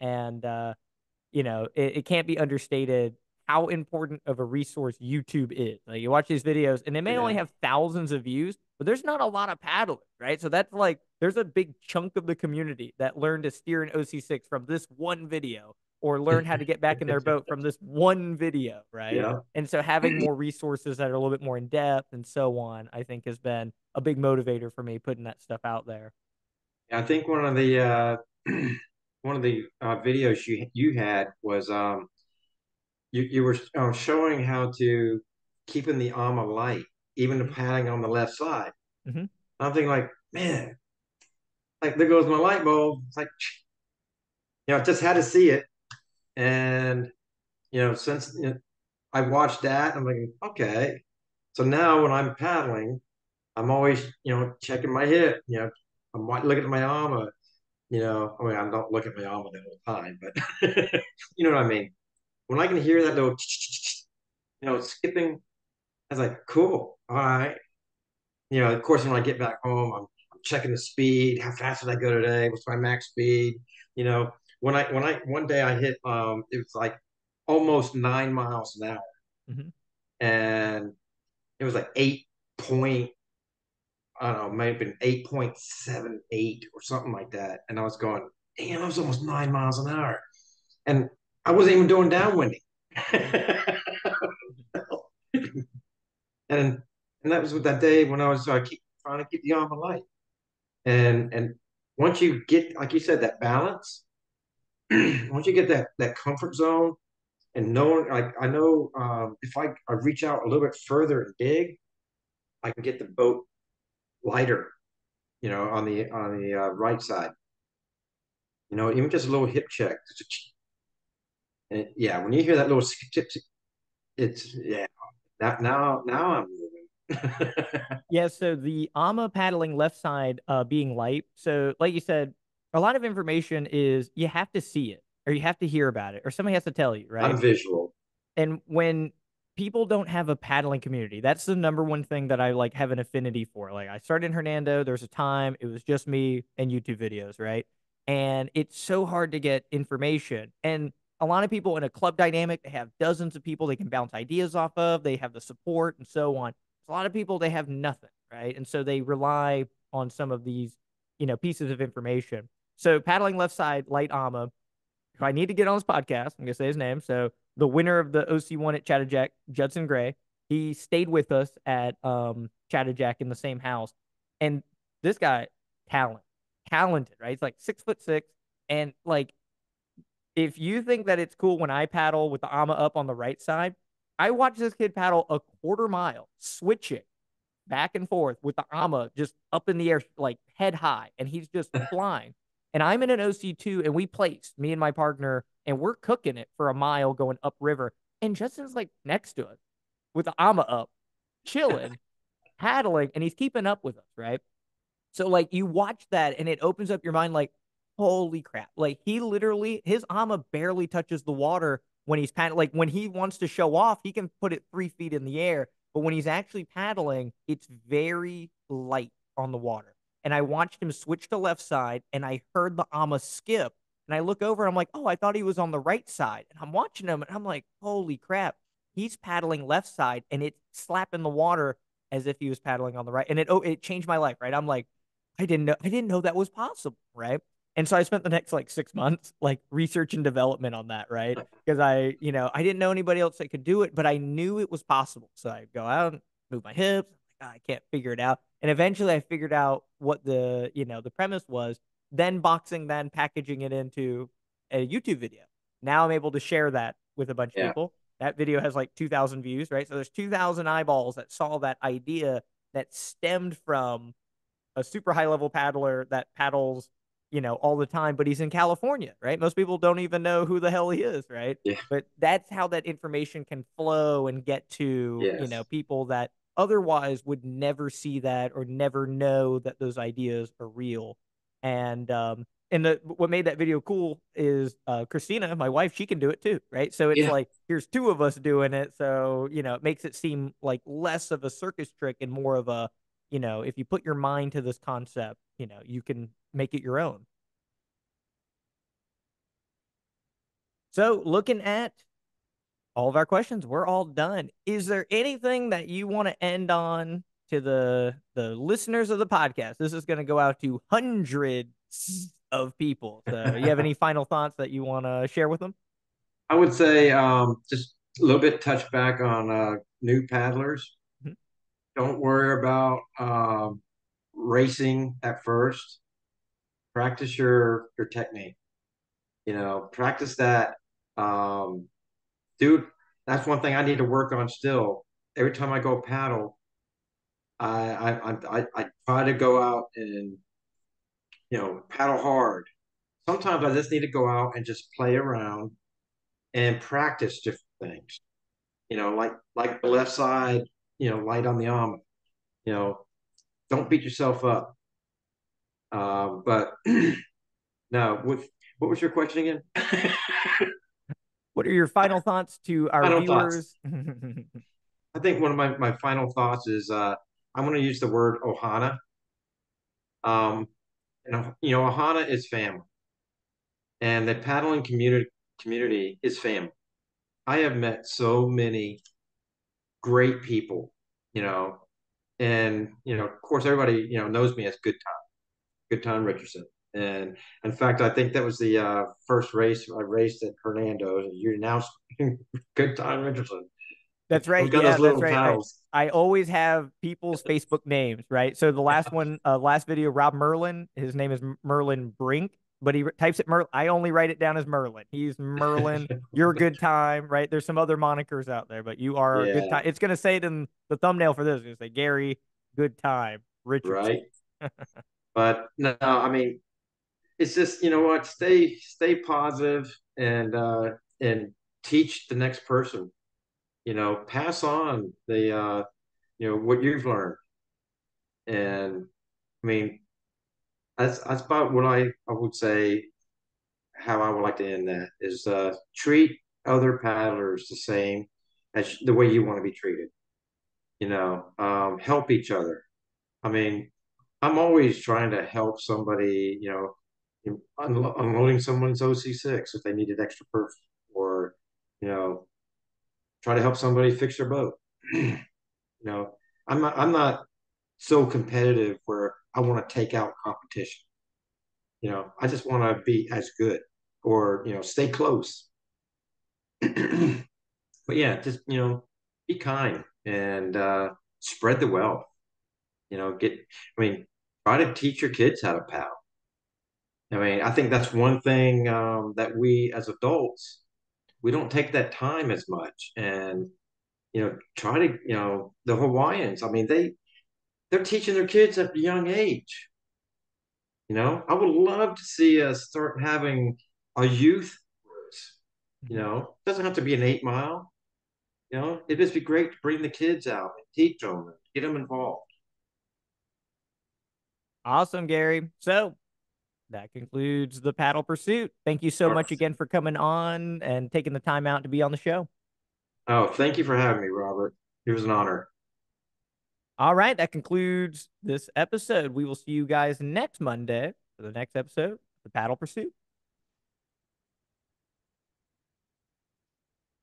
And uh, you know, it, it can't be understated how important of a resource YouTube is. Like you watch these videos and they may yeah. only have thousands of views, but there's not a lot of paddlers, right? So that's like there's a big chunk of the community that learned to steer an OC6 from this one video or learn how to get back in their boat from this one video, right? Yeah. And so having more resources that are a little bit more in depth and so on, I think has been a big motivator for me putting that stuff out there. I think one of the uh, one of the uh, videos you you had was um you you were uh, showing how to keeping the arm light, even the Mhm. padding on the left side. Mhm. I'm thinking like, man, like there goes my light bulb. It's like, you know, I just had to see it, and you know, since you know, I watched that, I'm like, okay. So now when I'm paddling, I'm always, you know, checking my hip. You know, I'm looking at my ama. You know, I mean, I don't look at my ama the whole time, but you know what I mean. When I can hear that little, you know, skipping, I was like, cool, all right. You know, of course, when I get back home, I'm checking the speed. How fast did I go today? What's my max speed? You know, when I when I one day I hit, um, it was like almost nine miles an hour, Mhm. and it was like eight point I don't know, might have been 8.78 or something like that. And I was going, damn, I was almost nine miles an hour. And I wasn't even doing downwinding. and and that was with that day when I was uh, keep, trying to keep the arm alight. And and once you get, like you said, that balance, once you get that that comfort zone and knowing, like I know um, if I, I reach out a little bit further and dig, I can get the boat lighter you know, on the on the uh, right side. You know, even just a little hip check. And yeah, when you hear that little tip, it's yeah. Now now now I'm moving. Yeah, so the AMA paddling left side uh, being light. So, like you said, a lot of information is you have to see it or you have to hear about it or somebody has to tell you, right? I'm visual. And when people don't have a paddling community, that's the number one thing that I like have an affinity for. Like I started in Hernando, there's a time it was just me and YouTube videos, right? And it's so hard to get information. And a lot of people in a club dynamic, they have dozens of people they can bounce ideas off of, they have the support and so on. A lot of people they have nothing, right? And so they rely on some of these, you know, pieces of information. So paddling left side, light AMA. If I need to get on this podcast, I'm gonna say his name. So the winner of the OC1 at Chattajack, Judson Gray, he stayed with us at um Chattajack in the same house. And this guy, talent, talented, right? He's like six foot six. And like if you think that it's cool when I paddle with the AMA up on the right side, I watched this kid paddle a quarter mile, switching back and forth with the AMA just up in the air, like head high, and he's just flying. And I'm in an OC2, and we placed me and my partner, and we're cooking it for a mile going upriver. And Judson's like next to us with the AMA up, chilling, paddling, and he's keeping up with us, right? So like you watch that, and it opens up your mind, like, holy crap! Like he literally, his AMA barely touches the water when he's paddling. Like when he wants to show off, he can put it three feet in the air. But when he's actually paddling, it's very light on the water. And I watched him switch to left side, and I heard the AMA skip. And I look over, and I'm like, oh, I thought he was on the right side. And I'm watching him, and I'm like, holy crap, he's paddling left side, and it's slapping the water as if he was paddling on the right. And it oh, it changed my life, right? I'm like, I didn't know, I didn't know that was possible, right? And so I spent the next like six months like research and development on that, right? Because I, you know, I didn't know anybody else that could do it, but I knew it was possible. So I go out move my hips. "Ah, I can't figure it out. And eventually I figured out what the, you know, the premise was, then boxing, then packaging it into a YouTube video. Now I'm able to share that with a bunch of people. That video has like 2,000 views, right? So there's 2,000 eyeballs that saw that idea that stemmed from a super high level paddler that paddles, you know, all the time, but he's in California, right? Most people don't even know who the hell he is, right? Yeah. But that's how that information can flow and get to, you know, people that otherwise would never see that or never know that those ideas are real. And um and the what made that video cool is uh Christina, my wife, she can do it too, right? So it's Yeah. like here's two of us doing it, so you know, it makes it seem like less of a circus trick and more of a you know, if you put your mind to this concept, you know, you can make it your own. So, looking at all of our questions, we're all done. Is there anything that you want to end on to the the listeners of the podcast? This is going to go out to hundreds of people. So, you have any final thoughts that you want to share with them? I would say um, just a little bit touch back on uh, new paddlers. Mhm. Don't worry about um, racing at first. Practice your your technique. You know, practice that. Um, dude, that's one thing I need to work on still. Every time I go paddle, I I I, I try to go out and you know paddle hard. Sometimes I just need to go out and just play around and practice different things. You know, like like the left side, you know, light on the arm. You know, don't beat yourself up. Um, but now, with what was your question again? What are your final thoughts to our Final viewers? I think one of my, my final thoughts is uh, I'm going to use the word ohana. Um, you know, you know, ohana is family, and the paddling community community is family. I have met so many great people, you know, and you know, of course, everybody you know knows me as Good Tyme, Good Tyme Richardson. And in fact, I think that was the uh, first race I raced at Hernando. You announced Good Tyme Richardson. That's right. Yeah, that's right. I, I, always have people's Facebook names, right? So the last one, uh, last video, Rob Merlin, his name is Merlin Brink, but he types it Merlin. I only write it down as Merlin. He's Merlin. You're a good time, right? There's some other monikers out there, but you are yeah. a good time. It's gonna say it in the thumbnail for this. It's gonna say Gary, Good Tyme, Richardson. Right. but no, I mean, it's just you know what, stay stay positive and uh and teach the next person you know, pass on the, uh, you know, what you've learned. And I mean, that's, that's about what I, I would say, how I would like to end that is uh, treat other paddlers the same as the way you want to be treated. You know, um, help each other. I mean, I'm always trying to help somebody, you know, unloading someone's OC6 if they needed extra perf or, you know, try to help somebody fix their boat. you know, I'm not I'm not so competitive where I want to take out competition. You know, I just want to be as good or you know stay close. but yeah, just you know, be kind and uh, spread the wealth. You know, get. I mean, try to teach your kids how to paddle. I mean, I think that's one thing um, that we as adults we don't take that time as much and you know try to you know the hawaiians i mean they they're teaching their kids at a young age. You know i would love to see us start having a youth you know? It doesn't have to be an eight mile. You know it'd just be great to bring the kids out and teach them and get them involved. Awesome gary. So that concludes the paddle pursuit. Thank you so much again for coming on and taking the time out to be on the show. Oh, thank you for having me, Robert. It was an honor. All right, that concludes this episode. We will see you guys next Monday for the next episode, the paddle pursuit.